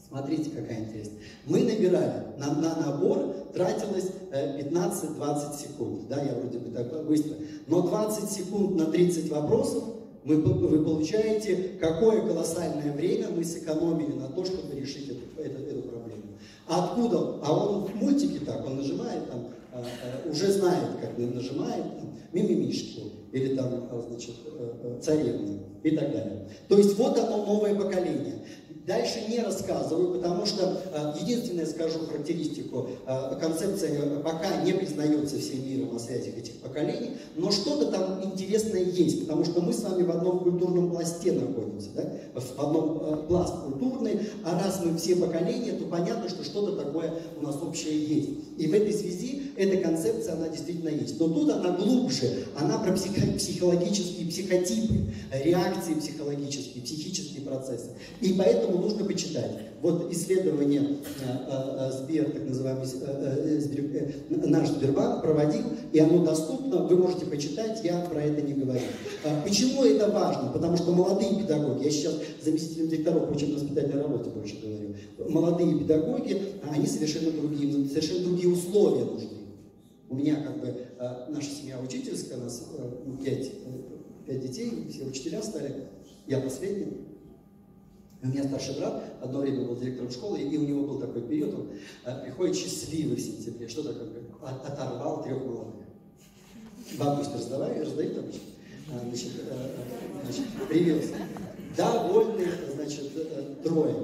[SPEAKER 1] Смотрите, какая интересная. Мы набирали, на, на набор тратилось 15-20 э, секунд. Да, я вроде бы так быстро. Но 20 секунд на 30 вопросов вы, вы получаете, какое колоссальное время мы сэкономили на то, чтобы решить эту, эту, эту проблему. Откуда? А он в мультике так, он нажимает там, а, а, уже знает, как нажимает, там, мимимишки или там, а, значит, э, э, царевны и так далее. То есть вот оно новое поколение. Дальше не рассказываю, потому что э, единственное скажу характеристику, э, концепция пока не признается всем миром о связях этих поколений, но что-то там интересное есть, потому что мы с вами в одном культурном пласте находимся, да? в одном э, пласт культурный, а раз мы все поколения, то понятно, что что-то такое у нас общее есть. И в этой связи эта концепция, она действительно есть. Но тут она глубже, она про психологические психотипы, реакции психологические, психические процессы. И поэтому поэтому нужно почитать. Вот исследование э, э, Сбер, так называемый э, наш Сбербанк проводил, и оно доступно, вы можете почитать, я про это не говорю. А почему это важно? Потому что молодые педагоги, я сейчас заместителем директоров по учебно-воспитательной работе больше говорю, молодые педагоги, они совершенно другие, совершенно другие условия нужны. У меня как бы наша семья учительская, нас пять, пять детей, все учителя стали, я последний. У меня старший брат одно время был директором школы, и у него был такой период, он э, приходит счастливый в сентябре. Что такое? От, оторвал трех молодых. В августе раздавай, раздают обычно. А, значит, э, э, значит, привез. Довольны, значит, э, трое.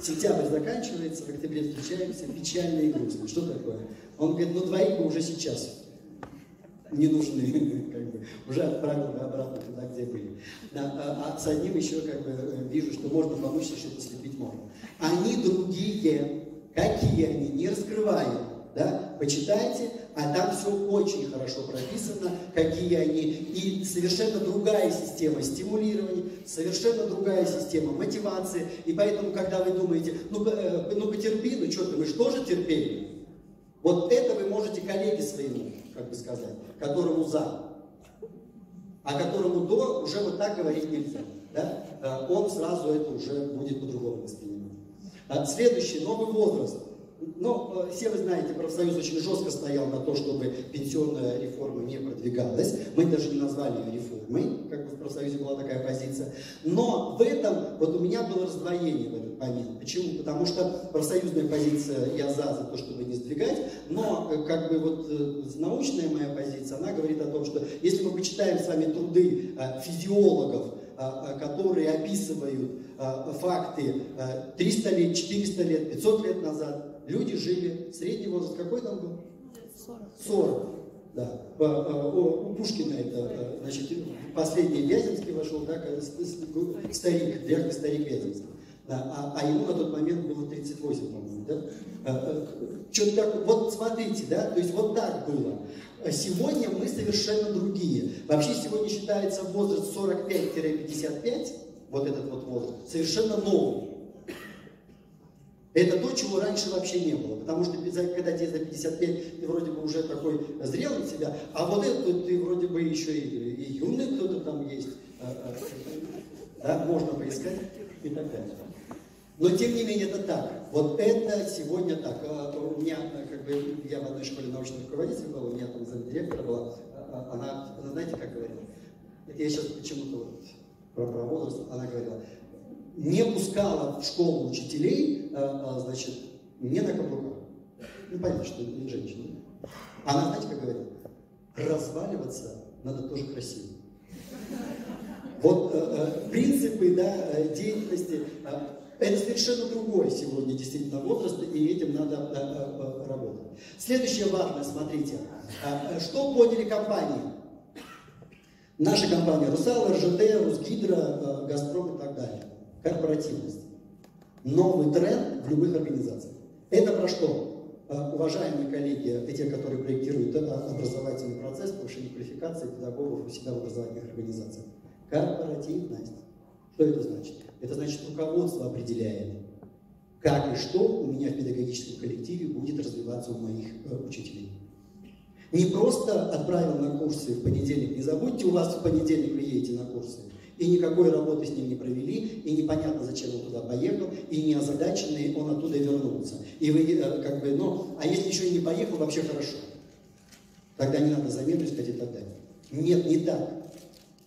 [SPEAKER 1] Сентябрь заканчивается, в октябре встречаемся, печально и грустно. Что такое? Он говорит, ну двоих бы уже сейчас не нужны, [laughs] как бы, уже отправил обратно туда, где были. Да, а, а с одним еще как бы вижу, что можно помочь, что-то слепить можно. Они другие, какие они, не раскрываю, да, почитайте, а там все очень хорошо прописано, какие они, и совершенно другая система стимулирования, совершенно другая система мотивации, и поэтому, когда вы думаете, ну, э, ну потерпи, ну что ты, мы же терпели? Вот это вы можете коллеге своему, как бы сказать, которому за, а которому до уже вот так говорить нельзя. Да? Э, он сразу это уже будет по-другому воспринимать. А следующий, новый возраст. Но э, все вы знаете, профсоюз очень жестко стоял на то, чтобы пенсионная реформа не продвигалась. Мы даже не назвали ее реформой, как бы в профсоюзе была такая позиция. Но в этом, вот у меня было раздвоение в этот момент. Почему? Потому что профсоюзная позиция, я за, за то, чтобы не сдвигать, но э, как бы вот э, научная моя позиция, она говорит о том, что если мы почитаем с вами труды физиологов, которые описывают факты 300 лет, 400 лет, 500 лет назад, люди жили, средний возраст какой там был? 40. 40. Да. Э, у Пушкина это, э, значит, последний Вяземский вошел, да, старик, дряхлый старик Вяземский. Да, а, а ему на тот момент было 38, по-моему, да? Э, Что-то так, вот смотрите, да, то есть вот так было. Сегодня мы совершенно другие. Вообще сегодня считается возраст 45-55, вот этот вот возраст, совершенно новый. Это то, чего раньше вообще не было. Потому что когда тебе за 55, ты вроде бы уже такой зрелый себя, а вот это ты вроде бы еще и, и юный кто-то там есть. А, а, да, можно поискать и так далее. Но тем не менее это так. Вот это сегодня так. А, у меня, как бы, я в одной школе научный руководитель был, у меня там замдиректора была, она, знаете, как говорила? Я сейчас почему-то вот про, про возраст, она говорила, не пускала в школу учителей, э, э, значит, не на каблуках. Ну, понятно, что это не женщина. Она, знаете, как говорит, разваливаться надо тоже красиво. Вот э, принципы да, деятельности, это совершенно другой сегодня действительно возраст, и этим надо работать. Следующее важное, смотрите, что поняли компании? Наша компания Русал, РЖД, Русгидро, Газпром и так далее корпоративность. Новый тренд в любых организациях. Это про что? А, уважаемые коллеги, те, которые проектируют образовательный процесс, повышение квалификации педагогов у себя в образовательных организациях. Корпоративность. Что это значит? Это значит, руководство определяет, как и что у меня в педагогическом коллективе будет развиваться у моих э, учителей. Не просто отправил на курсы в понедельник, не забудьте, у вас в понедельник вы едете на курсы, и никакой работы с ним не провели, и непонятно, зачем он туда поехал, и не озадаченный он оттуда вернулся. И вы э, как бы, ну, а если еще и не поехал, вообще хорошо. Тогда не надо замену искать и так далее. Нет, не так.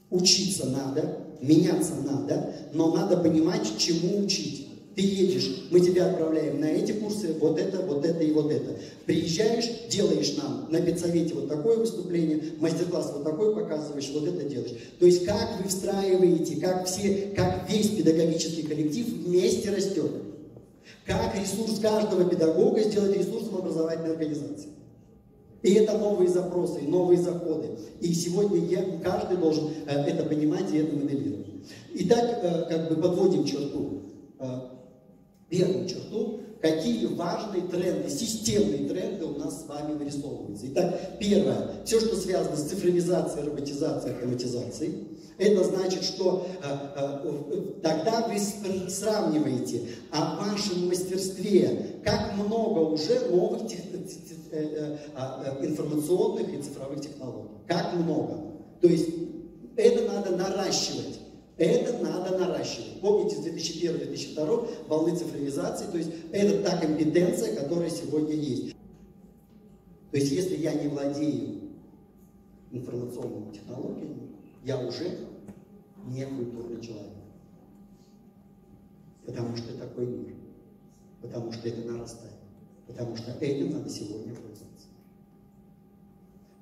[SPEAKER 1] Учиться надо, меняться надо, но надо понимать, чему учить. Ты едешь, мы тебя отправляем на эти курсы, вот это, вот это и вот это. Приезжаешь, делаешь нам на педсовете вот такое выступление, мастер-класс вот такой показываешь, вот это делаешь. То есть как вы встраиваете, как все, как весь педагогический коллектив вместе растет. Как ресурс каждого педагога сделать ресурсом образовательной организации. И это новые запросы, новые заходы. И сегодня я, каждый должен э, это понимать и это моделировать. Итак, э, как бы подводим черту. Первую черту, какие важные тренды, системные тренды у нас с вами вырисовываются. Итак, первое, все, что связано с цифровизацией, роботизацией, автоматизацией, это значит, что э, э, тогда вы сравниваете о вашем мастерстве, как много уже новых тех, э, э, информационных и цифровых технологий. Как много. То есть это надо наращивать. Это надо наращивать. Помните, с 2001-2002 волны цифровизации, то есть это та компетенция, которая сегодня есть. То есть если я не владею информационными технологиями, я уже не культурный человек. Потому что такой мир. Потому что это нарастает. Потому что этим надо сегодня пользоваться.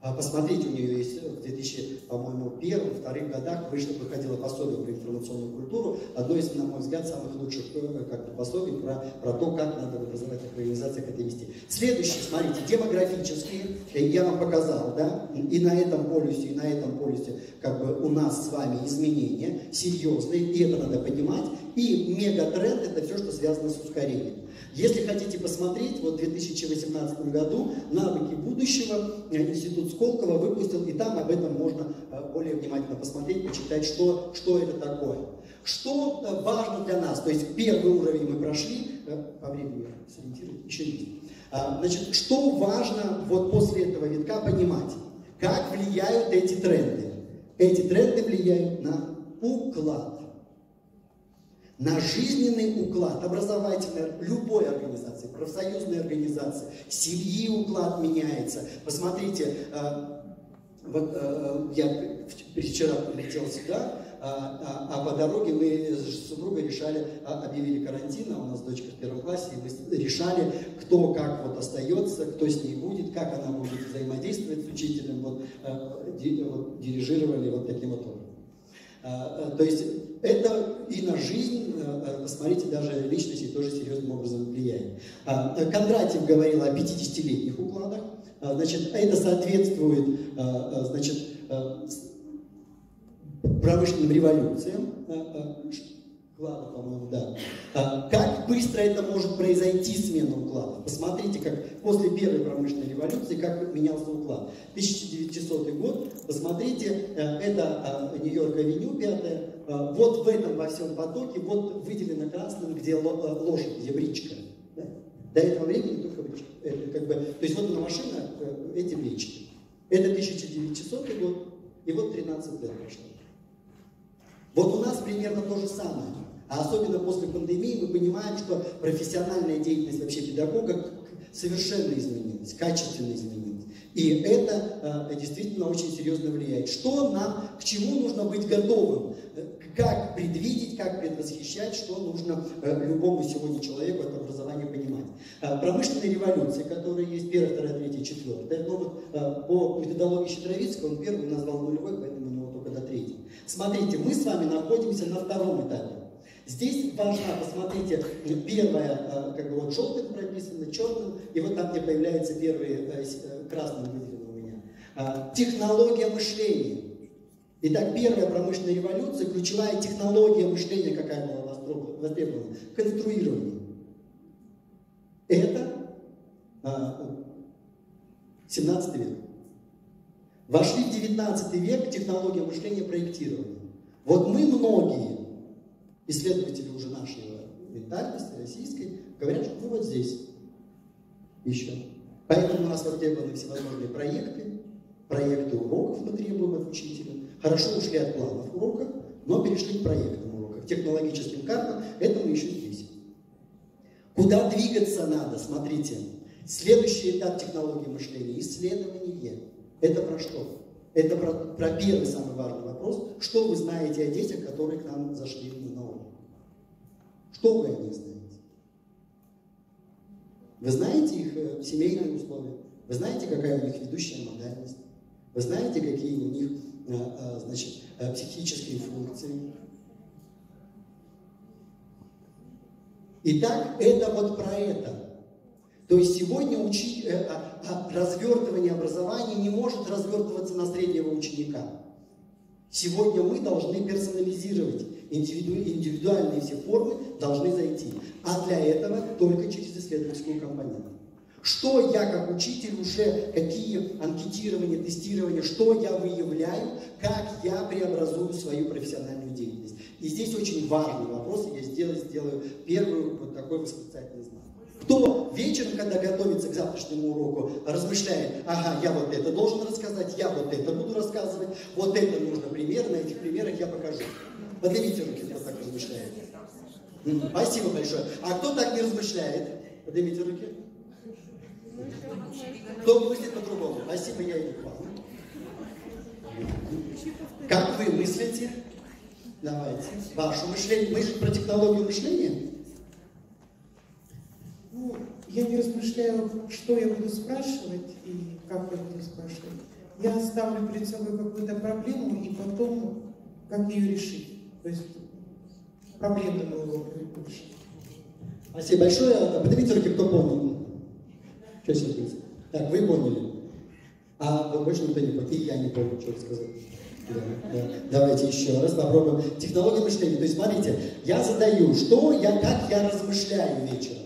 [SPEAKER 1] А посмотрите, у нее есть в 2000, по-моему, первых, вторых годах вышло, выходило пособие про информационную культуру. Одно из, на мой взгляд, самых лучших э, как бы, пособий про, про то, как надо в образовательных организациях это вести. Следующее, смотрите, демографические, я вам показал, да, и на этом полюсе, и на этом полюсе как бы у нас с вами изменения серьезные, и это надо понимать. И мегатренд – это все, что связано с ускорением. Если хотите посмотреть, вот в 2018 году «Навыки будущего» Институт Сколково выпустил, и там об этом можно э, более внимательно посмотреть, почитать, что, что это такое. Что э, важно для нас? То есть первый уровень мы прошли, э, по времени сориентируйте, еще есть. А, значит, что важно вот после этого витка понимать? Как влияют эти тренды? Эти тренды влияют на уклад на жизненный уклад образовательной, любой организации, профсоюзной организации, семьи уклад меняется. Посмотрите, э, вот э, я вчера прилетел сюда, а, а, а по дороге мы с супругой решали, а, объявили карантин, а у нас дочка в первом классе, и мы решали, кто как вот остается, кто с ней будет, как она будет взаимодействовать с учителем, вот, э, вот дирижировали вот таким вот образом. То есть это и на жизнь, посмотрите, даже личности тоже серьезным образом влияет. Кондратьев говорил о 50-летних укладах, значит, это соответствует, значит, промышленным революциям, уклада, по-моему, да. А, как быстро это может произойти, смена уклада? Посмотрите, как после первой промышленной революции, как менялся уклад. 1900 год, посмотрите, э, это э, Нью-Йорк-авеню, пятая, э, вот в этом во всем потоке, вот выделено красным, где лошадь, где бричка. До этого времени только бричка. Как бы, то есть вот на машина, эти брички. Это 1900 год, и вот 13 лет прошло. Вот у нас примерно то же самое. А особенно после пандемии мы понимаем, что профессиональная деятельность вообще педагога совершенно изменилась, качественно изменилась. И это э, действительно очень серьезно влияет. Что нам, к чему нужно быть готовым? Как предвидеть, как предвосхищать, что нужно э, любому сегодня человеку от образования понимать. Э, промышленная революция, которая есть первая, вторая, третья, четвертая. Но вот э, по методологии Щедровицкого он первый назвал нулевой, поэтому у него только до третьей. Смотрите, мы с вами находимся на втором этапе. Здесь важно, посмотрите, первое, э, как бы вот желтым прописано, черным, и вот там, где появляется первый э, э, красным выделено у меня. А, технология мышления. Итак, первая промышленная революция, ключевая технология мышления, какая была востребована, конструирование. Это 17 а, век. Вошли в 19 век технология мышления проектирования. Вот мы многие исследователи уже нашей ментальности, российской, говорят, что мы вот здесь еще. Поэтому у нас востребованы всевозможные проекты, проекты уроков мы требуем от учителя. Хорошо ушли от планов уроков, но перешли к проектам уроков, технологическим картам, это мы еще здесь. Куда двигаться надо, смотрите. Следующий этап технологии мышления – исследование. Это про что? Это про, про первый самый важный вопрос. Что вы знаете о детях, которые к нам зашли на науку? Что вы о них знаете? Вы знаете их э, семейные условия? Вы знаете, какая у них ведущая модальность? Вы знаете, какие у них э, э, значит, психические функции? Итак, это вот про это. То есть сегодня учить, э, а, а, развертывание образования не может развертываться на среднего ученика. Сегодня мы должны персонализировать индивиду, индивидуальные все формы должны зайти. А для этого только через исследовательскую компоненту. Что я как учитель уже, какие анкетирования, тестирования, что я выявляю, как я преобразую свою профессиональную деятельность. И здесь очень важный вопрос, я сделаю, сделаю первый вот такой восклицательный знак. Кто вечером, когда готовится к завтрашнему уроку, размышляет, ага, я вот это должен рассказать, я вот это буду рассказывать, вот это нужно пример, на этих примерах я покажу. Поднимите руки, кто так размышляет. Спасибо большое. А кто так не размышляет? Поднимите руки. Кто мыслит по-другому? Спасибо, я иду к вам. Как вы мыслите? Давайте. Ваше мышление. Мы же про технологию мышления.
[SPEAKER 2] я не размышляю, что я буду спрашивать и как я буду спрашивать. Я ставлю перед собой какую-то проблему и потом, как ее решить. То есть проблемы моего больше.
[SPEAKER 1] Спасибо большое. Поднимите руки, кто понял. Что сейчас? Так, вы поняли. А больше никто не понял. И я не понял, что сказать. Да, да. Давайте еще раз попробуем. Технология мышления. То есть, смотрите, я задаю, что я, как я размышляю вечером.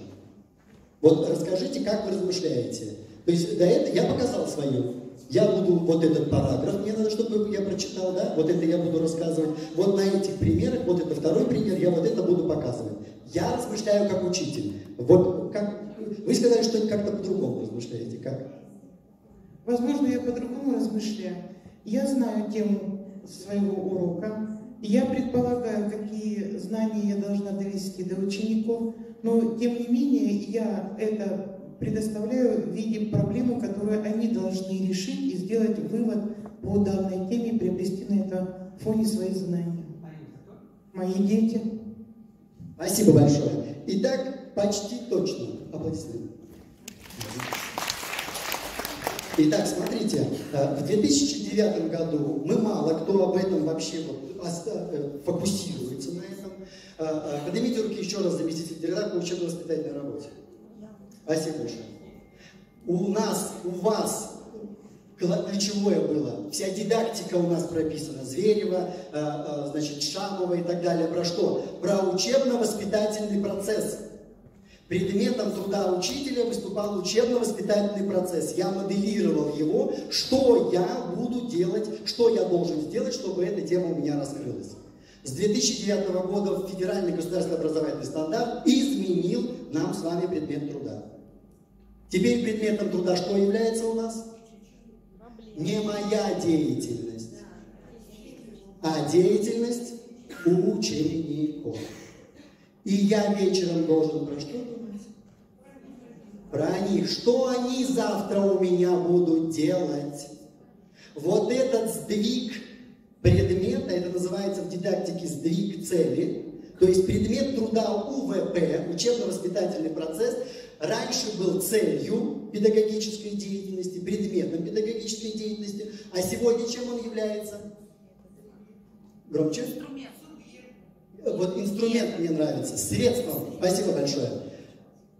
[SPEAKER 1] Вот расскажите, как вы размышляете. То есть до этого я показал свое. Я буду вот этот параграф, мне надо, чтобы я прочитал, да, вот это я буду рассказывать. Вот на этих примерах, вот это второй пример, я вот это буду показывать. Я размышляю как учитель. Вот как, вы сказали, что как-то по-другому размышляете, как?
[SPEAKER 2] Возможно, я по-другому размышляю. Я знаю тему своего урока, я предполагаю, какие знания я должна довести до учеников, но тем не менее я это предоставляю в виде проблемы, которую они должны решить и сделать вывод по данной теме, приобрести на это фоне свои знания. Мои дети.
[SPEAKER 1] Спасибо большое. Итак, почти точно. Аплодисменты. Итак, смотрите, э, в 2009 году мы мало кто об этом вообще вот э, фокусируется на этом. Э, поднимите руки еще раз, заместитель директора по учебно-воспитательной работе. Спасибо большое. У нас, у вас ключевое было. Вся дидактика у нас прописана. Зверева, значит, Шамова и так далее. Про что? Про учебно-воспитательный процесс. Предметом труда учителя выступал учебно-воспитательный процесс. Я моделировал его, что я буду делать, что я должен сделать, чтобы эта тема у меня раскрылась. С 2009 года Федеральный государственный образовательный стандарт изменил нам с вами предмет труда. Теперь предметом труда что является у нас? Не моя деятельность, а деятельность учеников. И я вечером должен про что про них, что они завтра у меня будут делать. Вот этот сдвиг предмета, это называется в дидактике сдвиг цели, то есть предмет труда УВП, учебно-воспитательный процесс, раньше был целью педагогической деятельности, предметом педагогической деятельности, а сегодня чем он является? Громче? Инструмент. Вот инструмент мне нравится, средством. Спасибо большое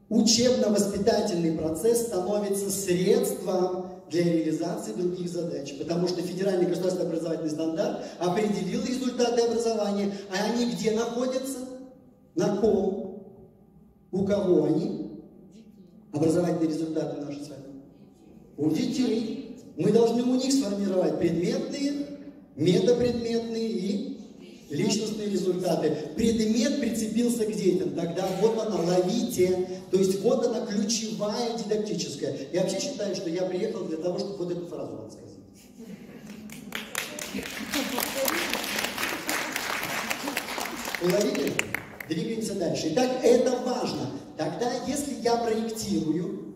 [SPEAKER 1] учебно-воспитательный процесс становится средством для реализации других задач, потому что Федеральный государственный образовательный стандарт определил результаты образования, а они где находятся? На ком? У кого они? Образовательные результаты наши с вами. У детей. Мы должны у них сформировать предметные, метапредметные и личностные результаты. Предмет прицепился к детям, тогда вот она, ловите. То есть вот она ключевая дидактическая. Я вообще считаю, что я приехал для того, чтобы вот эту фразу вам сказать. Уловили? Двигаемся дальше. Итак, это важно. Тогда, если я проектирую,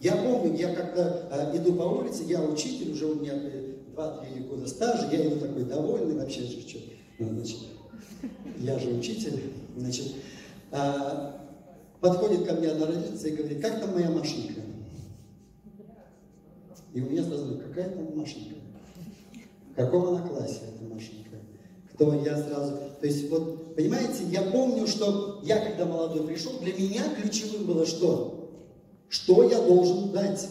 [SPEAKER 1] я помню, я как-то э, иду по улице, я учитель, уже у меня 2-3 года стажа, я иду такой довольный, вообще же что значит, я же учитель, значит, а, подходит ко мне одна родительница и говорит, как там моя машинка? И у меня сразу, какая там машинка? В каком она классе? Кто я сразу... То есть вот, понимаете, я помню, что я, когда молодой пришел, для меня ключевым было что? Что я должен дать?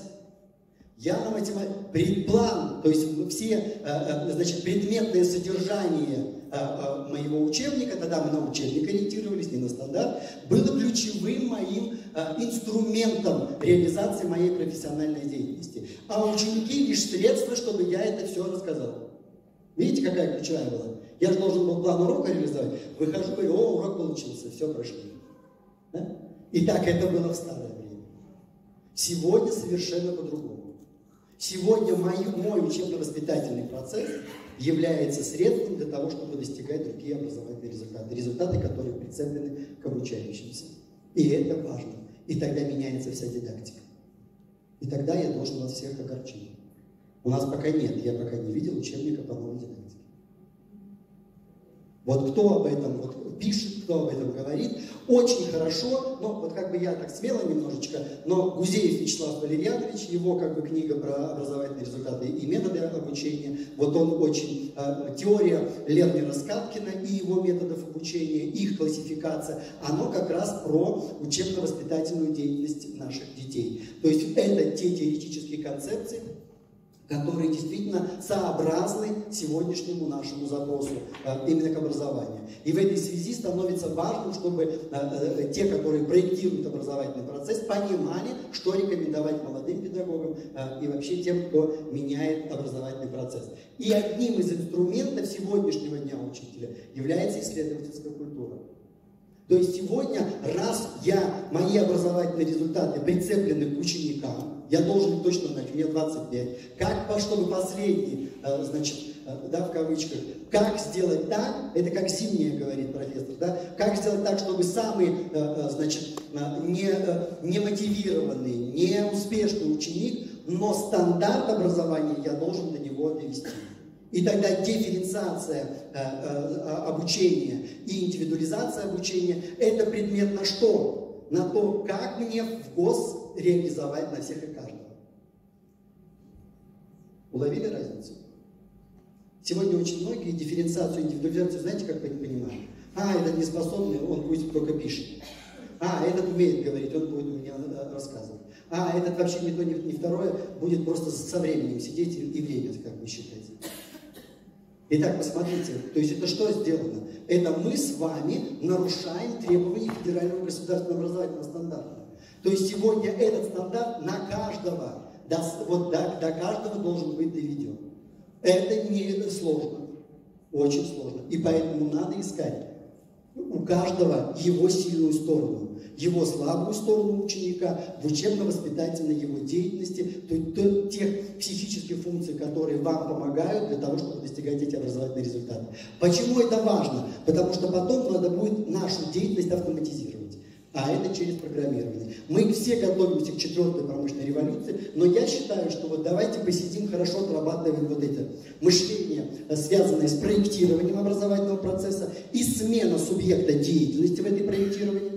[SPEAKER 1] Я на математике, предплан, то есть все э, э, значит, предметное содержание э, моего учебника, тогда мы на учебник ориентировались, не на стандарт, было ключевым моим инструментом реализации моей профессиональной деятельности. А ученики лишь средства, чтобы я это все рассказал. Видите, какая ключевая была? Я же должен был план урока реализовать. Выхожу, говорю, о, урок получился, все прошли. Да? И так это было в старое время. Сегодня совершенно по-другому. Сегодня мой, мой учебно-воспитательный процесс является средством для того, чтобы достигать другие образовательные результаты. Результаты, которые прицеплены к обучающимся. И это важно. И тогда меняется вся дидактика. И тогда я должен вас всех огорчить. У нас пока нет, я пока не видел учебника по новой дидактике. Вот кто об этом вот пишет, кто об этом говорит, очень хорошо, но вот как бы я так смело немножечко, но Гузеев Вячеслав Валерьянович, его как бы книга про образовательные результаты и методы обучения, вот он очень, э, теория Лернера Скаткина и его методов обучения, их классификация, оно как раз про учебно-воспитательную деятельность наших детей. То есть это те теоретические концепции, которые действительно сообразны сегодняшнему нашему запросу э, именно к образованию. И в этой связи становится важным, чтобы э, э, те, которые проектируют образовательный процесс, понимали, что рекомендовать молодым педагогам и вообще тем, кто меняет образовательный процесс. И одним из инструментов сегодняшнего дня учителя является исследовательская культура. То есть сегодня, раз я, мои образовательные результаты прицеплены к ученикам, я должен точно знать, меня 25, как, чтобы последний, э, значит, э, да, в кавычках, как сделать так, это как зимнее говорит профессор, да, как сделать так, чтобы самый, э, значит, не, не мотивированный, не успешный ученик, но стандарт образования я должен до него довести. И тогда дифференциация э, обучения и индивидуализация обучения – это предмет на что? На то, как мне в ГОС реализовать на всех каждого. Уловили разницу? Сегодня очень многие дифференциацию, индивидуализацию, знаете, как понимают? А, этот неспособный, он будет только пишет. А, этот умеет говорить, он будет у меня э, рассказывать. А, этот вообще не то, ни, второе, будет просто со временем сидеть и время как бы считать. Итак, посмотрите, то есть это что сделано? Это мы с вами нарушаем требования федерального государственного образовательного стандарта. То есть сегодня этот стандарт на каждого, до, вот до, до каждого должен быть доведен. Это не сложно, очень сложно. И поэтому надо искать у каждого его сильную сторону его слабую сторону ученика, в учебно-воспитательной его деятельности, то, то, тех психических функций, которые вам помогают для того, чтобы достигать эти образовательные результаты. Почему это важно? Потому что потом надо будет нашу деятельность автоматизировать. А это через программирование. Мы все готовимся к четвертой промышленной революции, но я считаю, что вот давайте посидим, хорошо отрабатываем вот это мышление, связанное с проектированием образовательного процесса и смена субъекта деятельности в этой проектировании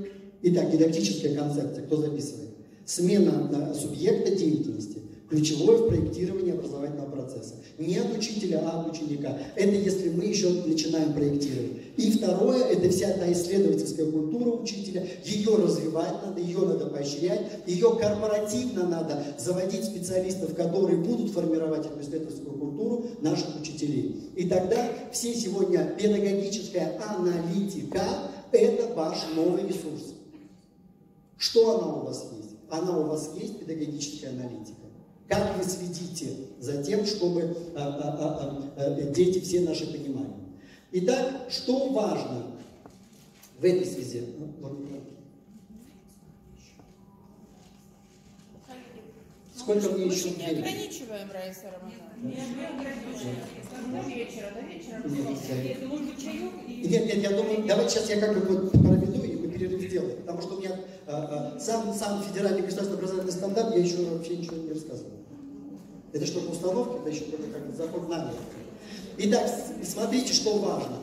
[SPEAKER 1] Итак, дидактическая концепция, кто записывает? Смена субъекта деятельности, ключевое в проектировании образовательного процесса. Не от учителя, а от ученика. Это если мы еще начинаем проектировать. И второе, это вся та исследовательская культура учителя. Ее развивать надо, ее надо поощрять, ее корпоративно надо заводить специалистов, которые будут формировать эту исследовательскую культуру наших учителей. И тогда все сегодня педагогическая аналитика – это ваш новый ресурс. Что она у вас есть? Она у вас есть педагогическая аналитика. Как вы следите за тем, чтобы а, а, а, а, дети все наши понимали? Итак, что важно в этой связи? Сколько мне еще
[SPEAKER 3] не ограничиваем, Раиса Романовна. До вечера, до вечера.
[SPEAKER 1] Нет, нет, я думаю, давайте сейчас я как бы вот проведу и перерыв сделаем. Потому что у меня а, а, сам, сам федеральный государственный образовательный стандарт, я еще вообще ничего не рассказывал. Это что, по установке, это еще только как закон намер. Итак, смотрите, что важно.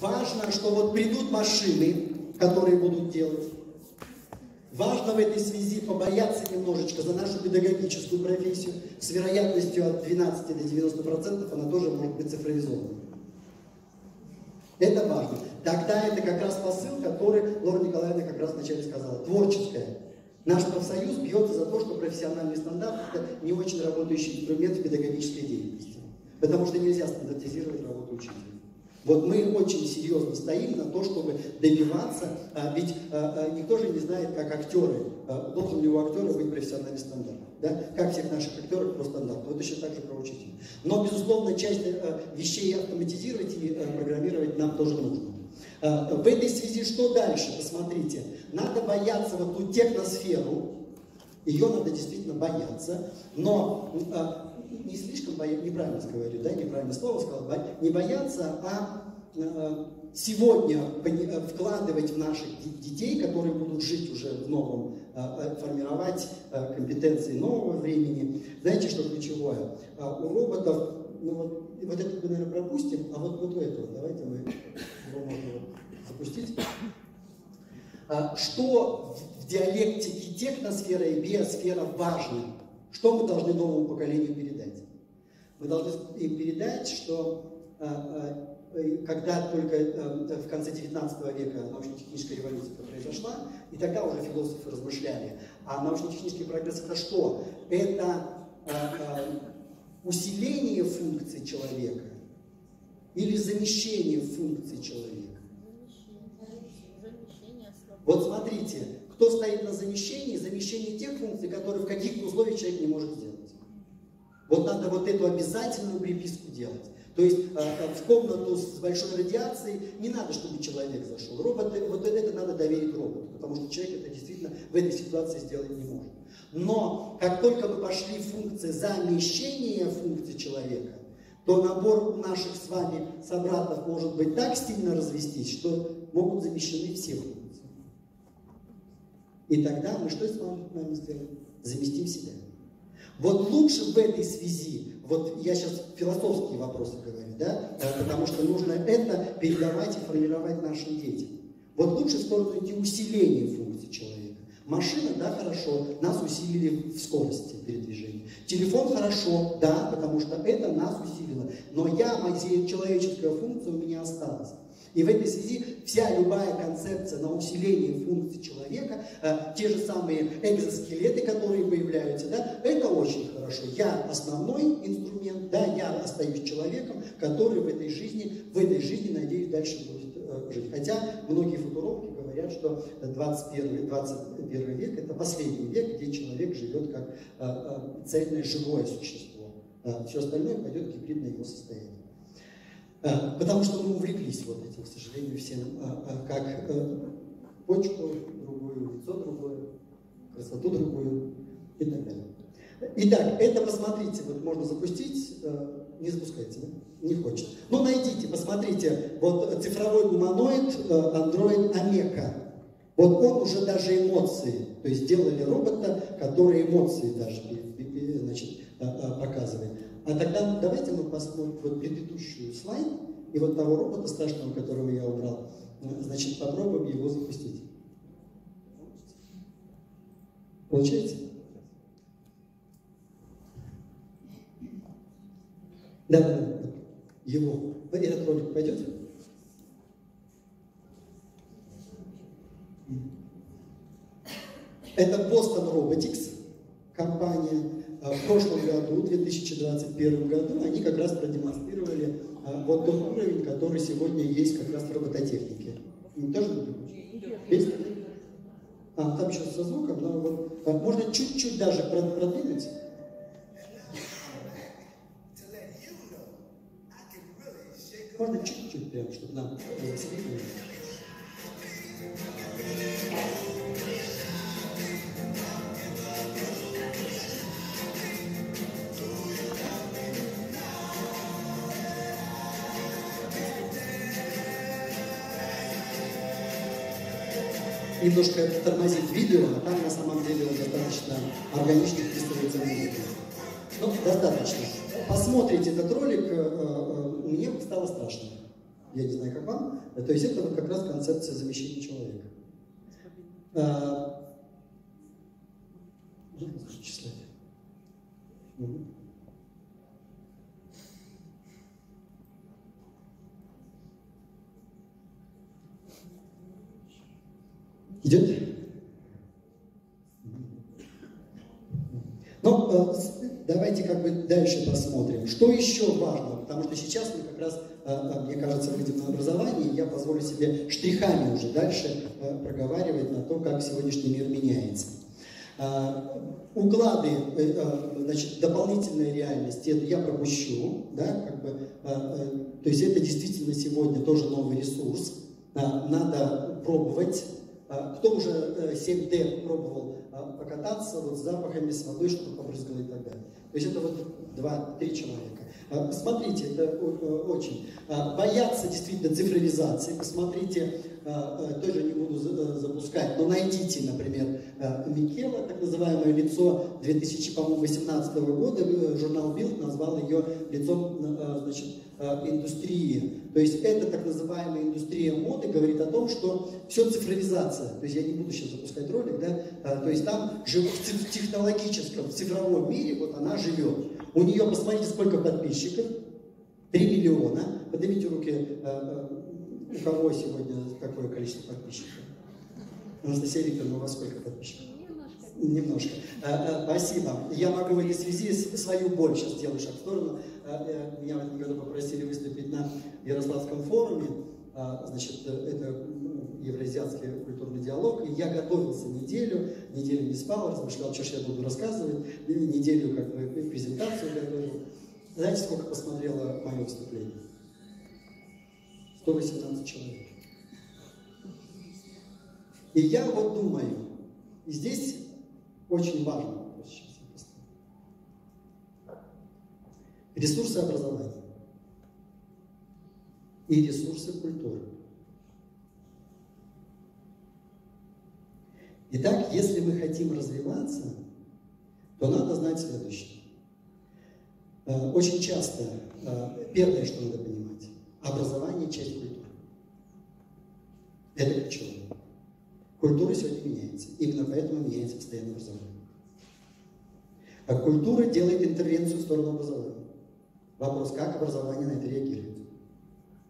[SPEAKER 1] Важно, что вот придут машины, которые будут делать. Важно в этой связи побояться немножечко за нашу педагогическую профессию. С вероятностью от 12 до 90% она тоже может быть цифровизована. Это важно. Тогда это как раз посыл, который Лора Николаевна как раз вначале сказала. Творческое. Наш профсоюз бьется за то, что профессиональный стандарт – это не очень работающий инструмент в педагогической деятельности. Потому что нельзя стандартизировать работу учителя. Вот мы очень серьезно стоим на то, чтобы добиваться, а, ведь а, а, никто же не знает, как актеры, а, должен ли у актера быть профессиональный стандарт. Да? Как всех наших актеров по стандарту. Вот еще так же про учителя. Но, безусловно, часть а, вещей автоматизировать и а, программировать нам тоже нужно. А, в этой связи что дальше? Посмотрите. Надо бояться вот ту техносферу, ее надо действительно бояться, но а, не слишком бояться, неправильно говорю, да, неправильно слово сказал, не бояться, а, а сегодня вкладывать в наших детей, которые будут жить уже в новом, формировать компетенции нового времени. Знаете, что ключевое? У роботов ну вот, вот это мы, наверное, пропустим, а вот, вот этого, давайте мы вот запустить. А, что в диалектике техносфера и биосфера важно? Что мы должны новому поколению передать? Мы должны им передать, что а, а, когда только в конце 19 века научно-техническая революция произошла, и тогда уже философы размышляли, а научно-технический прогресс это что? Это усиление функций человека или замещение функций человека? Вот смотрите, кто стоит на замещении? Замещение тех функций, которые в каких-то условиях человек не может сделать. Вот надо вот эту обязательную приписку делать. То есть э, в комнату с большой радиацией не надо, чтобы человек зашел. Робот, вот это надо доверить роботу, потому что человек это действительно в этой ситуации сделать не может. Но как только мы пошли в функции замещения функции человека, то набор наших с вами собратов может быть так сильно развестись, что могут замещены все функции. И тогда мы что с вами сделаем? Заместим себя. Вот лучше в этой связи вот я сейчас философские вопросы говорю, да, потому что нужно это передавать и формировать нашим детям. Вот лучше в сторону идти усиления функций человека. Машина, да, хорошо, нас усилили в скорости передвижения. Телефон хорошо, да, потому что это нас усилило. Но я, моя человеческая функция у меня осталась. И в этой связи вся любая концепция на усиление функций человека, э, те же самые экзоскелеты, которые появляются, да, это очень хорошо. Я основной инструмент, да, я остаюсь человеком, который в этой жизни, в этой жизни, надеюсь, дальше будет э, жить. Хотя многие футурологи говорят, что 21, 21 век это последний век, где человек живет как э, цельное живое существо. Все остальное пойдет гибридное его состояние. Э, потому что мы увлеклись вот этим, к сожалению, всем, э, э, как почку другую, лицо другое, красоту другую и так далее. Итак, это посмотрите, вот можно запустить, не запускайте, не хочет. Ну, найдите, посмотрите, вот цифровой гуманоид, андроид Амека. Вот он уже даже эмоции, то есть сделали робота, который эмоции даже значит, показывает. А тогда давайте мы посмотрим вот предыдущую слайд, и вот того робота страшного, которого я убрал, значит, попробуем его запустить. Получается? Да, да, да. Его. Этот ролик пойдет? Это Boston Robotics, в прошлом году, в 2021 году, они как раз продемонстрировали а, вот тот уровень, который сегодня есть как раз в робототехнике. Не тоже есть? А, там еще со звуком, но вот а, можно чуть-чуть даже продвинуть. Можно чуть-чуть прям, чтобы нам засветили. Немножко тормозит видео, а там на самом деле он достаточно органично вписывается в музыку. Ну, достаточно. Посмотрите этот ролик, э, э, мне стало страшно. Я не знаю, как вам. То есть это вот как раз концепция замещения человека. Число. Угу. Идет? Ну, э, давайте как бы дальше посмотрим. Что еще важно? Потому что сейчас мы как раз, э, э, мне кажется, выйдем на образование, и я позволю себе штрихами уже дальше проговаривать на то, как сегодняшний мир меняется. Уклады, значит, дополнительной реальности, это я пропущу, да, как бы, то есть это действительно сегодня тоже новый ресурс, надо пробовать, кто уже 7D э, пробовал а, покататься вот с запахами, с водой, чтобы побрызгало и так далее. То есть это вот два-три человека. А, смотрите, это очень. Боятся действительно цифровизации. Посмотрите, тоже не буду запускать, но найдите, например, Микела, так называемое лицо 2018 года, журнал Билд назвал ее лицом значит, индустрии. То есть это так называемая индустрия моды говорит о том, что все цифровизация. То есть я не буду сейчас запускать ролик, да, то есть там в технологическом, в цифровом мире вот она живет. У нее, посмотрите, сколько подписчиков, 3 миллиона. Поднимите руки, э, э, у кого сегодня какое количество подписчиков? Анастасия Викторовна, у вас сколько подписчиков? Немножко. Э, спасибо. Я могу в этой связи свою боль сейчас сделаю шаг в сторону. Меня в этом году попросили выступить на Ярославском форуме. Значит, это евразиатский культурный диалог. И я готовился неделю, неделю не спал, размышлял, что я буду рассказывать, неделю как бы презентацию готовил. Знаете, сколько посмотрело мое выступление? 118 человек. И я вот думаю, и здесь очень важно Ресурсы образования и ресурсы культуры. Итак, если мы хотим развиваться, то надо знать следующее. Э, очень часто, э, первое, что надо понимать, образование – часть культуры. Это ключевое. Культура сегодня меняется. Именно поэтому меняется постоянно образование. А культура делает интервенцию в сторону образования. Вопрос, как образование на это реагирует?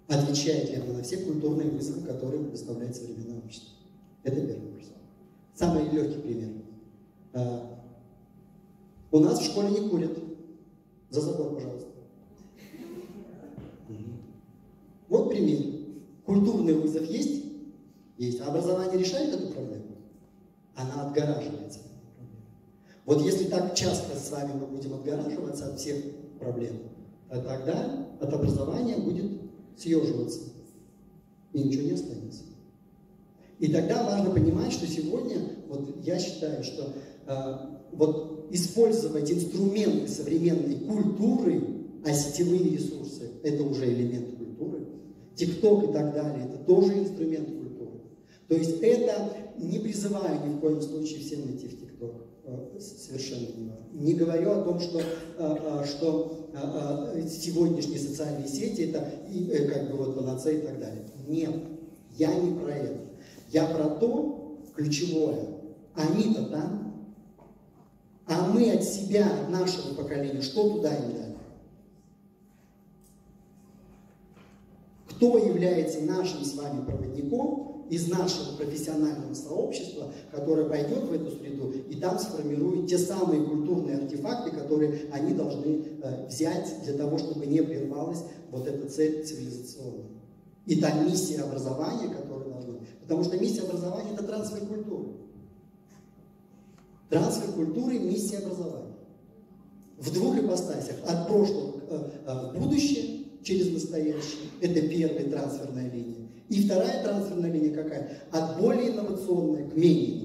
[SPEAKER 1] Отвечает ли оно на все культурные вызовы, которые представляет современное общество? Это первый вопрос. Самый легкий пример. Э, у нас в школе не курят. За забор, пожалуйста. Вот пример. Культурный вызов есть? Есть. А образование решает эту проблему? Она отгораживается. Вот если так часто с вами мы будем отгораживаться от всех проблем, то тогда от образования будет съеживаться. И ничего не останется. И тогда важно понимать, что сегодня, вот я считаю, что э, вот использовать инструменты современной культуры, а сетевые ресурсы – это уже элемент ТикТок и так далее – это тоже инструмент культуры. То есть это не призываю ни в коем случае всем идти в ТикТок, э, совершенно не. Не говорю о том, что, э, э, что сегодняшние социальные сети – это как бы вот панацея и так далее. Нет, я не про это. Я про то, ключевое, они-то там, а мы от себя, от нашего поколения, что туда им дали? Кто является нашим с вами проводником из нашего профессионального сообщества, которое пойдет в эту среду и там сформирует те самые культурные артефакты, которые они должны э, взять для того, чтобы не прервалась вот эта цель цивилизационная. И та миссия образования, которая должна быть. Потому что миссия образования – это трансфер культуры. Трансфер культуры миссия образования. В двух ипостасях. От прошлого э, э, будущее через настоящее. Это первая трансферная линия. И вторая трансферная линия какая? От более инновационной к менее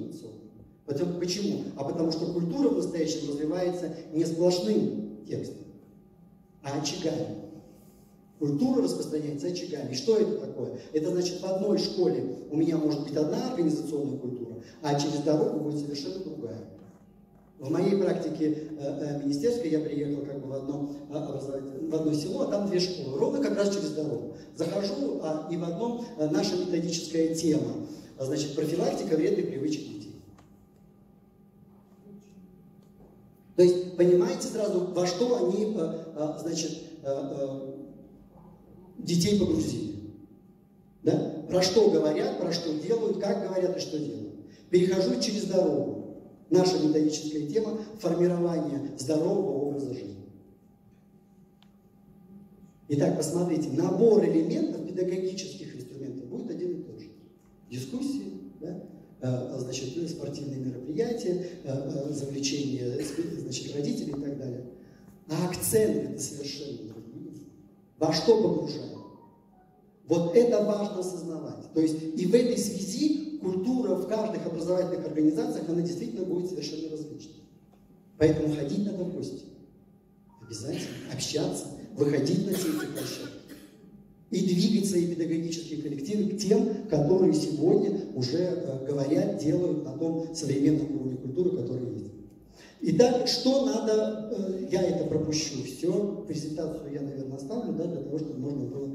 [SPEAKER 1] инновационной. Почему? А потому что культура в настоящем развивается не сплошным текстом, а очагами. Культура распространяется очагами. Что это такое? Это значит, в одной школе у меня может быть одна организационная культура, а через дорогу будет совершенно другая. В моей практике э, э, министерской я приехал как бы в одно, а, в одно село, а там две школы, ровно как раз через дорогу. Захожу, а, и в одном наша методическая тема, а, значит, профилактика вредных привычек детей. То есть, понимаете сразу, во что они, значит, детей погрузили. Да? Про что говорят, про что делают, как говорят и что делают. Перехожу через дорогу. Наша методическая тема – формирование здорового образа жизни. Итак, посмотрите, набор элементов педагогических инструментов будет один и тот же. Дискуссии, да? Э, значит, спортивные мероприятия, э, э, завлечение значит, родителей и так далее. А акценты это совершенно другие. Во что погружаем? Вот это важно осознавать. То есть и в этой связи культура в каждых образовательных организациях, она действительно будет совершенно различна. Поэтому ходить надо в гости. Обязательно. Общаться, выходить на все эти площадки. и двигать свои педагогические коллективы к тем, которые сегодня уже э, говорят, делают на том современном уровне культуры, который есть. Итак, что надо, э, я это пропущу все, презентацию я, наверное, оставлю, да, для того, чтобы можно было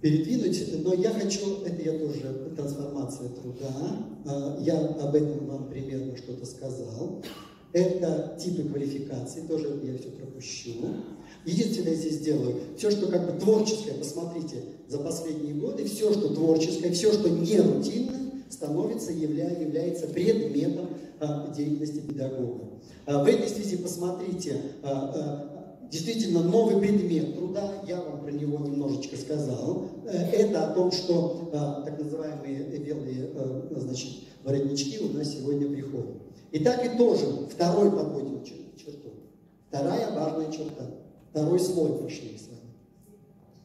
[SPEAKER 1] передвинуть, но я хочу, это я тоже трансформация труда, я об этом вам примерно что-то сказал. Это типы квалификации, тоже я все пропущу. Единственное здесь сделаю, все, что как бы творческое, посмотрите, за последние годы, все, что творческое, все, что не рутинное, становится, явля, является предметом а, деятельности педагога. А, в этой связи посмотрите, а, а, действительно новый предмет труда, я вам про него немножечко сказал, э, это о том, что а, так называемые белые а, значит, воротнички у нас сегодня приходят. Итак, и тоже второй подводим черту. Вторая важная черта. Второй слой прошли с вами.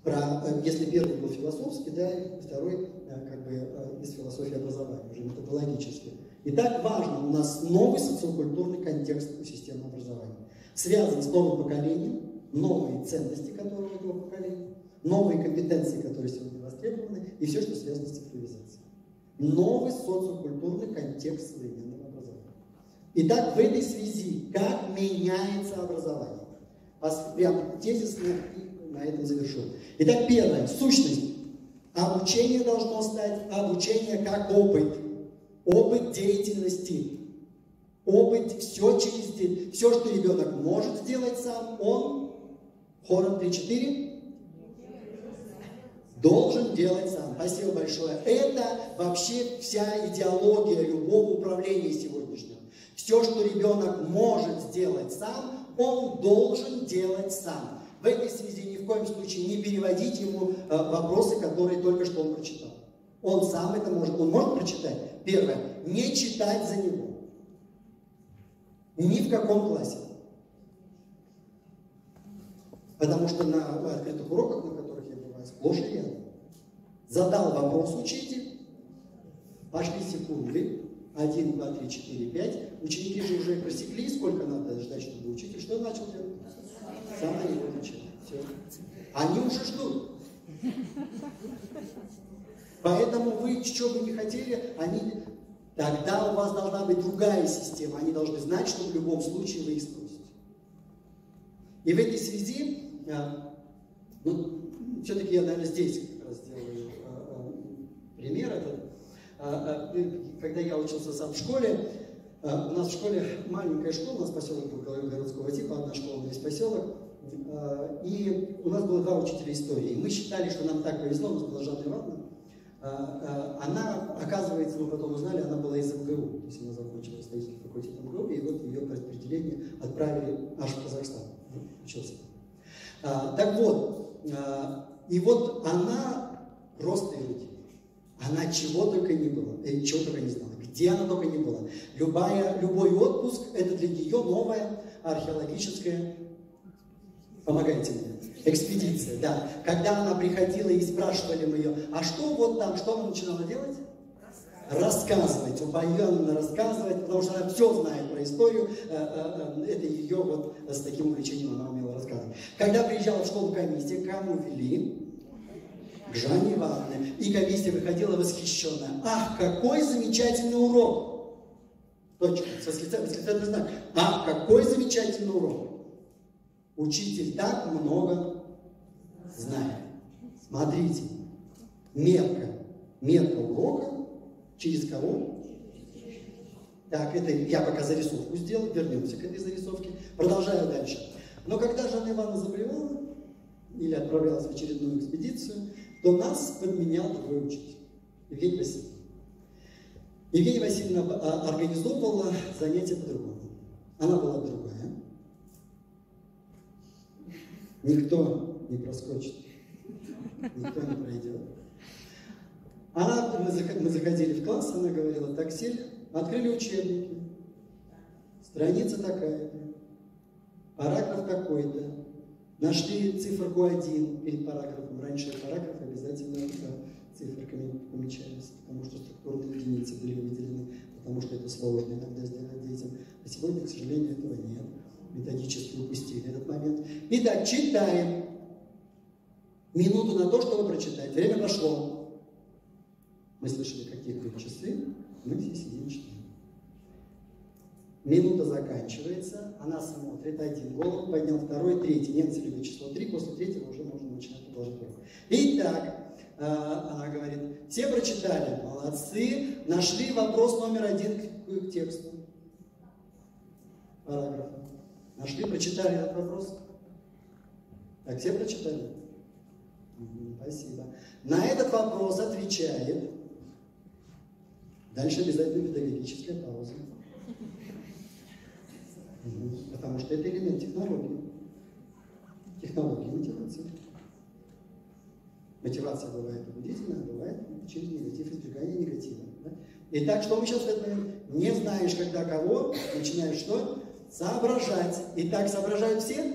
[SPEAKER 1] Про, э, если первый был философский, да, второй э, как бы э, из философии образования, уже методологически. Итак, важно, у нас новый социокультурный контекст у системы образования. Связан с новым поколением, новые ценности, которые у этого поколения, новые компетенции, которые сегодня востребованы, и все, что связано с цифровизацией. Новый социокультурный контекст современного образования. Итак, в этой связи, как меняется образование? Прям тезисно и на этом завершу. Итак, первое. Сущность. Обучение должно стать обучение как опыт. Опыт деятельности. Опыт, все через. Все, что ребенок может сделать сам, он, хором 3-4, должен делать сам. Спасибо большое. Это вообще вся идеология любого управления сегодняшнего. Все, что ребенок может сделать сам, он должен делать сам. В этой связи ни в коем случае не переводить ему э, вопросы, которые только что он прочитал. Он сам это может, он может прочитать. Первое, не читать за него. Ни в каком классе. Потому что на открытых уроках, на которых я бываю, сплошь и рядом. Задал вопрос учитель, пошли секунды, 1, 2, 3, 4, 5. Ученики же уже просекли, сколько надо ждать, чтобы учитель. Что начал делать? Сам они выключили. Все. Они уже ждут. Поэтому вы, что бы не хотели, они... Тогда у вас должна быть другая система. Они должны знать, что в любом случае вы их спросите. И в этой связи, а, ну, все-таки я, наверное, здесь как раз сделаю а, а, пример этот. Когда я учился сам в школе, у нас в школе маленькая школа, у нас поселок был городского типа, одна школа весь поселок. И у нас было два учителя истории. Мы считали, что нам так повезло, у нас была Жанна Ивановна. Она, оказывается, мы потом узнали, она была из МГУ. То есть она закончила исторический факультет МГУ, и вот ее по распределению отправили аж в Казахстан. Учился. Так вот, и вот она просто эрудит. Она чего только не было, э, чего только не знала, где она только не была. Любая, любой отпуск – это для нее новая археологическая, помогайте мне, экспедиция, да. Когда она приходила и спрашивали мы ее, а что вот там, что она начинала делать? рассказывать, упоенно рассказывать, потому что она все знает про историю, э, э, э, это ее вот с таким увлечением она умела рассказывать. Когда приезжала в школу комиссия, кому вели? к Жанне Ивановне. И комиссия выходила восхищенная. Ах, какой замечательный урок! Точка, восклицательный знак. Ах, какой замечательный урок! Учитель так много знает. Смотрите, мерка, мерка урока через кого? Так, это я пока зарисовку сделал, вернемся к этой зарисовке. Продолжаю дальше. Но когда Жанна Ивановна заболевала, или отправлялась в очередную экспедицию, то нас подменял другой учитель, Евгений Васильевич. Евгения Васильевна организовывала занятия по-другому. Она была другая. Никто не проскочит, никто не пройдет. Она, мы заходили в класс, она говорила, так сели, открыли учебники, страница такая-то, параграф такой-то, Нашли циферку 1 перед параграфом. Раньше параграф обязательно циферками помечались, потому что структурные единицы были выделены, потому что это сложно иногда сделать детям. А сегодня, к сожалению, этого нет. методически упустили этот момент. Итак, читаем. Минуту на то, чтобы прочитать. Время пошло. Мы слышали, какие были часы. Мы все сидим читаем. Минута заканчивается, она смотрит, один голову поднял, второй, третий. Немцы любят число три, после третьего уже можно начинать продолжать урок. Итак, э, она говорит, все прочитали, молодцы, нашли вопрос номер один к, к тексту. Параграфа. Нашли, прочитали этот вопрос? Так, все прочитали? Спасибо. На этот вопрос отвечает, дальше обязательно педагогическая пауза. Потому что это элемент технологии. Технологии мотивации. Мотивация бывает побудительная, а бывает через негатив, избегание негатива. Да? Итак, что мы сейчас в? Не знаешь, когда кого, начинаешь что? Соображать. Итак, соображают все?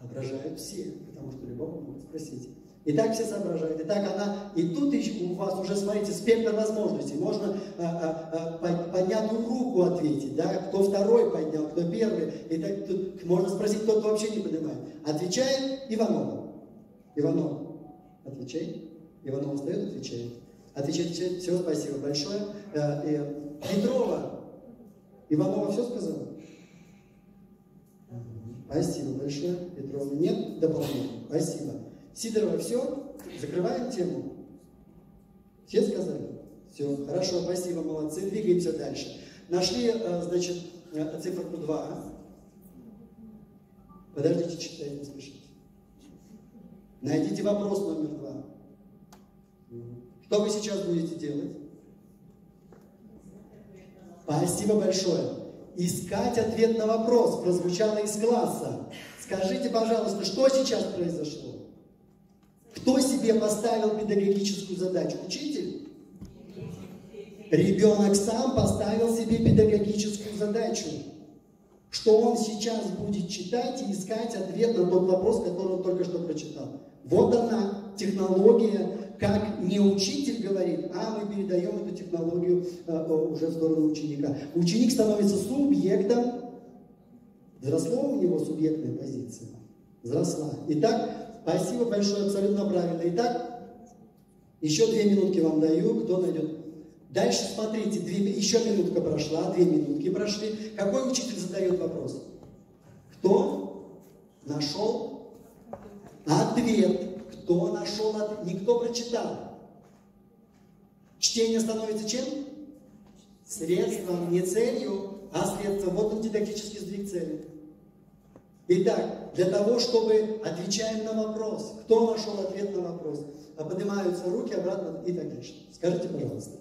[SPEAKER 1] Соображают все, потому что любого спросить. И так все соображают. И так она, и тут у вас уже, смотрите, спектр возможностей. Можно а, а, а, поднятую руку ответить, да, кто второй поднял, кто первый. И так тут можно спросить, кто, кто вообще не понимает. Отвечает Иванова. Иванова. Отвечай. Иванова встает, отвечает. Отвечает, отвечает. Все, спасибо большое. Э, Петрова. Иванова все сказала? Спасибо большое. Петрова нет дополнения. Спасибо. Сидорова, все? Закрываем тему? Все сказали? Все, хорошо, спасибо, молодцы. Двигаемся дальше. Нашли, э, значит, э, циферку 2. Подождите, читайте, не спешите. Найдите вопрос номер 2. Что вы сейчас будете делать? Спасибо большое. Искать ответ на вопрос прозвучало из класса. Скажите, пожалуйста, что сейчас произошло? Кто себе поставил педагогическую задачу? Учитель? Ребенок сам поставил себе педагогическую задачу, что он сейчас будет читать и искать ответ на тот вопрос, который он только что прочитал. Вот она, технология, как не учитель говорит, а мы передаем эту технологию э, уже в сторону ученика. Ученик становится субъектом, взросла у него субъектная позиция, взросла. Итак, Спасибо большое, абсолютно правильно. Итак, еще две минутки вам даю, кто найдет. Дальше смотрите, две, еще минутка прошла, две минутки прошли. Какой учитель задает вопрос? Кто нашел ответ? Кто нашел ответ? Никто прочитал. Чтение становится чем? Средством, не целью, а средством. Вот он дидактический сдвиг цели. Итак, для того, чтобы отвечаем на вопрос, кто нашел ответ на вопрос, а поднимаются руки обратно и так дальше. Скажите, пожалуйста,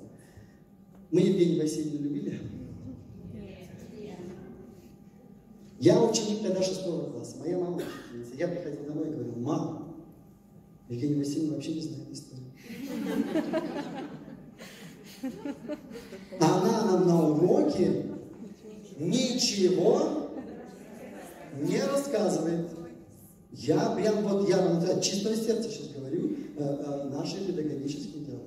[SPEAKER 1] мы Евгения Васильевну любили? Я ученик тогда шестого класса, моя мама учительница. Я приходил домой и говорил, мама, Евгения Васильевна вообще не знает историю. Она нам на уроке ничего не рассказывает. Я прям вот, я вам от чистого сердца сейчас говорю, э, э, наши педагогические дела.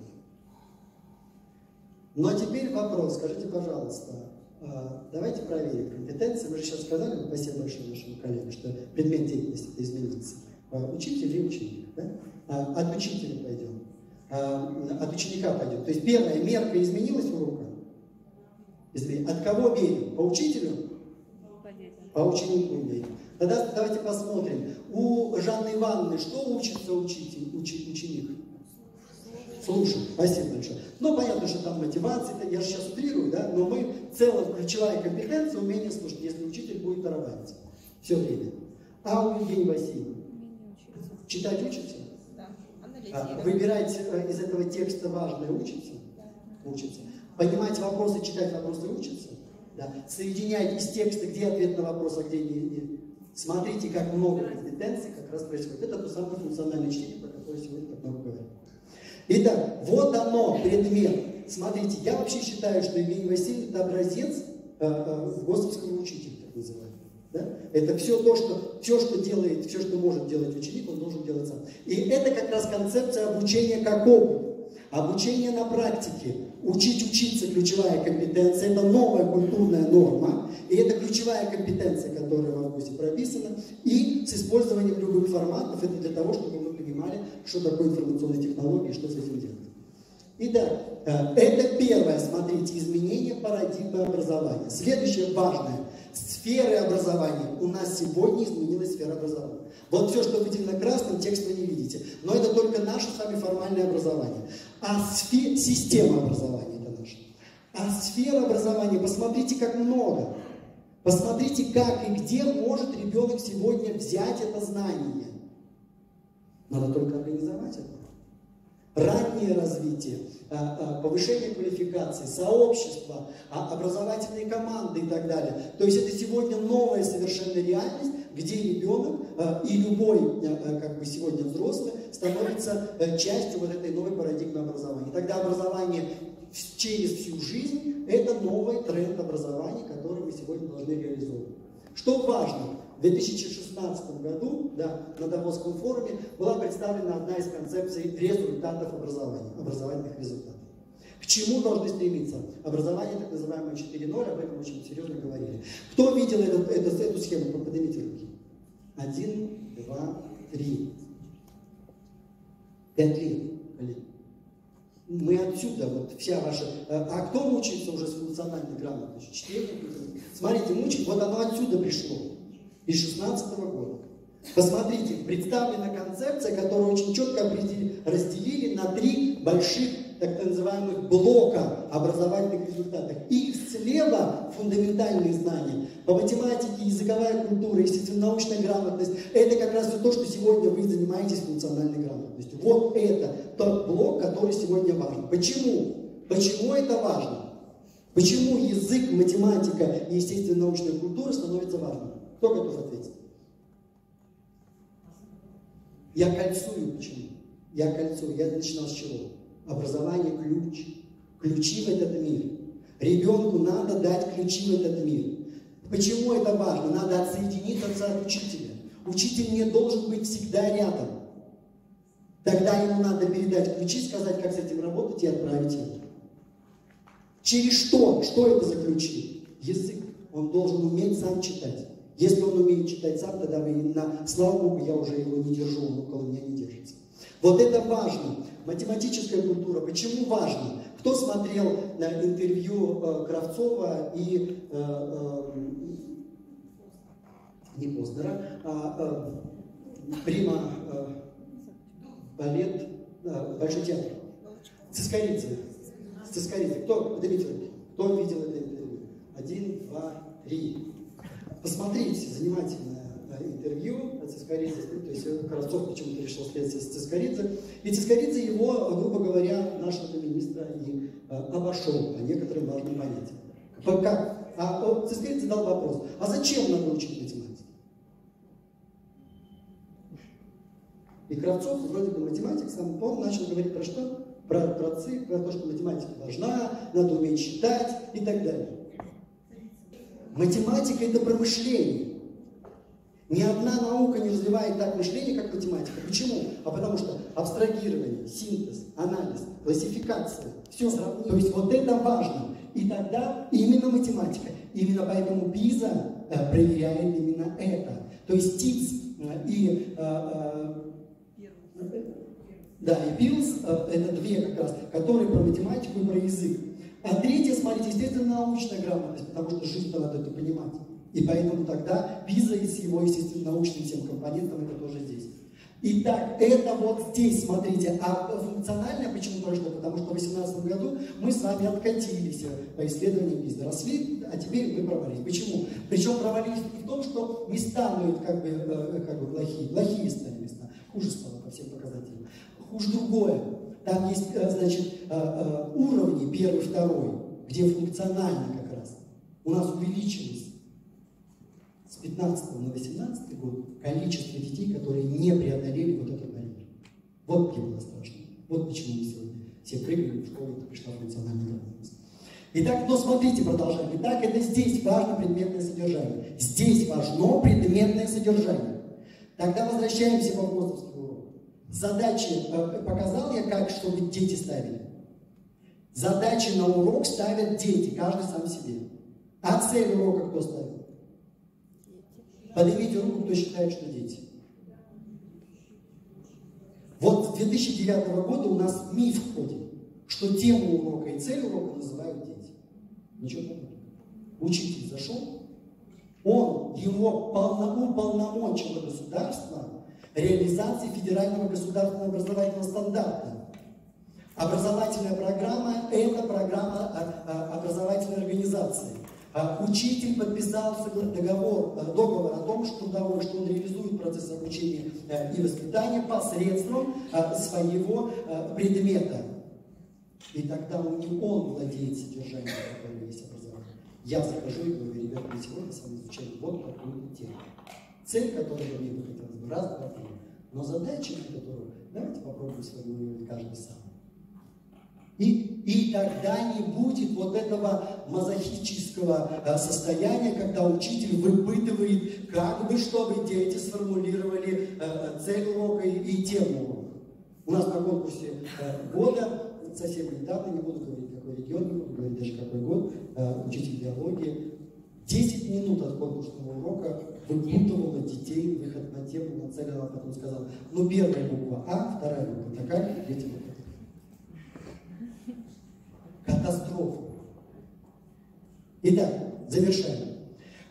[SPEAKER 1] Но теперь вопрос, скажите, пожалуйста, э, давайте проверим компетенции. Мы же сейчас сказали, спасибо большое нашему коллеге, что предмет деятельности изменится. Учитель или ученик? Да? От учителя пойдем. От ученика пойдем. То есть первая мерка изменилась урока? От кого меряем? По учителю? По ученику имеет. Тогда давайте посмотрим. У Жанны Ивановны что учится учитель, учи, ученик? Слушай, спасибо большое. Ну, понятно, что там мотивация, я же сейчас утрирую, да, но мы в целом ключевая компетенция умение слушать, если учитель будет тарабанить все время. А у Евгении Васильевны? Читать учится?
[SPEAKER 3] Да,
[SPEAKER 1] а, Выбирать э, из этого текста важное учится? Да. Учится. Понимать вопросы, читать вопросы учится? Да? Из текста, где ответ на вопрос, а где не, не. Смотрите, как много компетенций как раз происходит. Это то самое функциональное чтение, про которое сегодня так много говорим. Итак, вот оно, предмет. Смотрите, я вообще считаю, что Евгений Васильевич это образец э, э, учителя, так называемого. Да? Это все то, что, все, что делает, все, что может делать ученик, он должен делать сам. И это как раз концепция обучения как опыт. Обучение на практике. Учить учиться – ключевая компетенция, это новая культурная норма. И эта ключевая компетенция, которая в Августе прописана, и с использованием любых форматов, это для того, чтобы мы понимали, что такое информационные технологии что с этим делать. Итак, э, это первое, смотрите, изменение парадигмы образования. Следующее важное. Сферы образования. У нас сегодня изменилась сфера образования. Вот все, что выделено красным, текст вы не видите. Но это только наше с вами формальное образование. А сфе... система образования это наша. А сфера образования, посмотрите, как много. Посмотрите, как и где может ребенок сегодня взять это знание. Надо только организовать это раннее развитие, а, а, повышение квалификации, сообщества, а, образовательные команды и так далее. То есть это сегодня новая совершенно реальность, где ребенок и любой, как бы сегодня взрослый, становится э, частью вот этой новой парадигмы образования. И тогда образование через всю жизнь – это новый тренд образования, который мы сегодня должны реализовывать. Что важно? В 2016 году да, на Давосском форуме была представлена одна из концепций результатов образования, образовательных результатов. К чему должны стремиться? Образование, так называемое 4.0, об этом очень серьезно говорили. Кто видел этот, эту, эту схему? Поднимите руки. Один, два, три. Пять лет, Мы отсюда, вот вся ваша... Э, а кто мучается уже с функциональной грамотностью? Чтение? Смотрите, мучает, вот оно отсюда пришло из 16 года. Посмотрите, представлена концепция, которую очень четко разделили на три больших так называемых блока образовательных результатов. И слева фундаментальные знания по математике, языковая культура, естественно-научная грамотность. Это как раз то, что сегодня вы занимаетесь функциональной грамотностью. Вот это тот блок, который сегодня важен. Почему? Почему это важно? Почему язык, математика и естественно-научная культура становятся важными? Кто готов ответить? Я кольцую почему? Я кольцую. Я начинал с чего? Образование – ключ. Ключи в этот мир. Ребенку надо дать ключи в этот мир. Почему это важно? Надо отсоединиться от учителя. Учитель не должен быть всегда рядом. Тогда ему надо передать ключи, сказать, как с этим работать и отправить его. Через что? Что это за ключи? Язык. Он должен уметь сам читать. Если он умеет читать сам, тогда на, слава Богу, я уже его не держу, он около меня не держится. Вот это важно. Математическая культура. Почему важно? Кто смотрел на интервью э, Кравцова и э, э, не Познера, а э, Прима э, балет, э, Большой театр. Цискоридзе. Цискоридзе. Кто? Руки. Кто видел это интервью? Один, два, три. Посмотрите занимательное интервью Цискоридзе, то есть Кравцов почему-то решил следствие с Цискоридзе, и Цискоридзе его, грубо говоря, нашего министра и э, обошел по некоторым важным понятиям. Как? А Цискоридзе дал вопрос, а зачем надо учить математику? И Кравцов, вроде бы математик, сам он начал говорить про что? Про, про цифры, про то, что математика важна, надо уметь считать и так далее. Математика – это про мышление. Ни одна наука не развивает так мышление, как математика. Почему? А потому что абстрагирование, синтез, анализ, классификация, все сравнение. То есть вот это важно. И тогда именно математика. Именно поэтому ПИЗа э, проверяет именно это. То есть ТИЦ э, и э, э, да, и ПИЛС э, это две как раз, которые про математику и про язык. А третье, смотрите, естественно, научная грамотность, потому что жизнь-то надо это понимать. И поэтому тогда ПИЗа и с его, естественно, научным всем компонентом, это тоже здесь. Итак, это вот здесь, смотрите, а функциональное почему прошло? Потому что в 2018 году мы с вами откатились по исследованиям ПИЗа, росли, а теперь мы провалились. Почему? Причем провалились не в том, что места мы как бы, э, как бы плохие, плохие стали места, хуже стало по всем показателям. Хуже другое. Там есть, э, значит, э, э, уровни первый, второй, где функционально как раз у нас увеличилось с 15 на 18 год количество детей, которые не преодолели вот этот барьер. Вот где было страшно. Вот почему мы сегодня все прыгали в школу, и пришла функциональная грамотность. Итак, но смотрите, продолжаем. Итак, это здесь важно предметное содержание. Здесь важно предметное содержание. Тогда возвращаемся к вопросу Задачи э, показал я, как, чтобы дети ставили. Задачи на урок ставят дети, каждый сам себе. А цель урока кто ставит? Поднимите руку, кто считает, что дети. Вот с 2009 года у нас миф входит, что тему урока и цель урока называют дети. Ничего подобного. Учитель зашел, он, его полно, уполномочило государство реализации федерального государственного образовательного стандарта. Образовательная программа – это программа а, а, образовательной организации. А, учитель подписал договор, договор о том, что, он реализует процесс обучения и воспитания посредством своего предмета. И тогда не он владеет содержанием, которое есть образование. Я захожу и говорю, ребята, мы сегодня с вами изучаем вот такую тему. Цель, которую мне бы хотелось бы раз, два, три. Но задача, которую давайте попробуем сформулировать каждый сам. И, и тогда не будет вот этого мазохического э, состояния, когда учитель выпытывает, как бы, чтобы дети сформулировали э, цель урока и, тему. У нас на конкурсе э, года, совсем недавно, не буду говорить, какой регион, не буду говорить даже какой год, учитель биологии, 10 минут от конкурсного урока выпутывала детей выход на тему, нацелила, потом сказала, ну первая буква А, вторая буква такая, третья буква катастрофу. Итак, завершаем.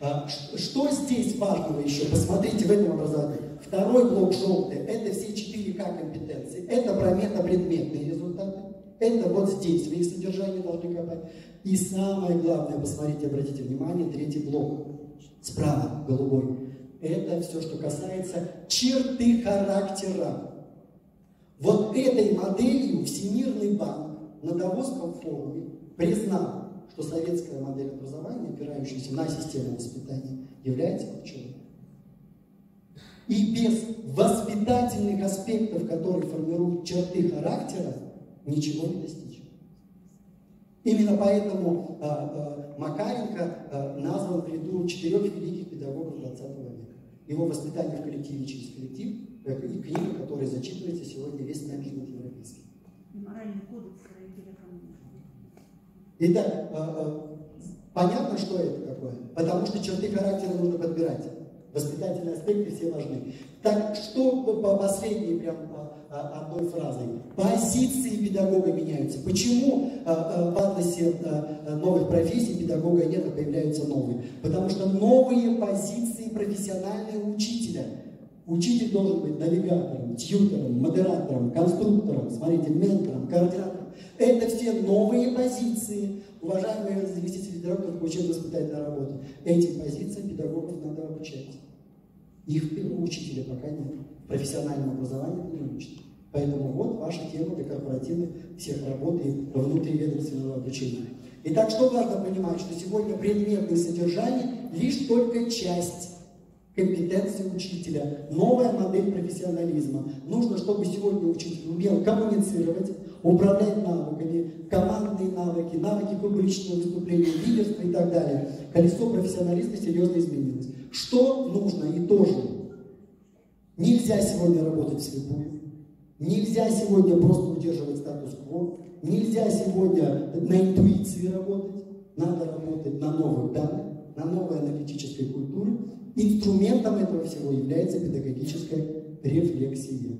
[SPEAKER 1] А, что здесь важного еще? Посмотрите в этом образовании. Второй блок желтый – это все 4К компетенции. Это про метапредметные результаты. Это вот здесь вы их содержание должны копать. И самое главное, посмотрите, обратите внимание, третий блок. Справа, голубой. Это все, что касается черты характера. Вот этой моделью Всемирный банк на Давосском форуме признал, что советская модель образования, опирающаяся на систему воспитания, является ключевой. И без воспитательных аспектов, которые формируют черты характера, ничего не достичь. Именно поэтому а, а, Макаренко а, назван в ряду четырех великих педагогов 20 века. Его воспитание в коллективе через коллектив и книга, которая зачитывается сегодня весь набитый европейский. Моральный кодекс Итак, э, э, понятно, что это такое? Потому что черты характера нужно подбирать. Воспитательные аспекты все важны. Так, что по последней прям э, одной фразой? Позиции педагога меняются. Почему в атласе новых профессий педагога нет, а появляются новые? Потому что новые позиции профессионального учителя. Учитель должен быть навигатором, тьютером, модератором, конструктором, смотрите, ментором, координатором это все новые позиции, уважаемые заместители директоров учебно-воспитательной работе. Эти позиции педагогов надо обучать. Их учителя пока нет. Профессиональном образовании не учат. Поэтому вот ваша тема для корпоративных всех работ и внутриведомственного обучения. Итак, что важно понимать, что сегодня предметное содержание лишь только часть компетенции учителя, новая модель профессионализма. Нужно, чтобы сегодня учитель умел коммуницировать, управлять навыками, командные навыки, навыки публичного выступления, лидерства и так далее. Колесо профессионализма серьезно изменилось. Что нужно и тоже? Нельзя сегодня работать вслепую. Нельзя сегодня просто удерживать статус-кво. Нельзя сегодня на интуиции работать. Надо работать на новых данных, на новой аналитической культуре. Инструментом этого всего является педагогическая рефлексия.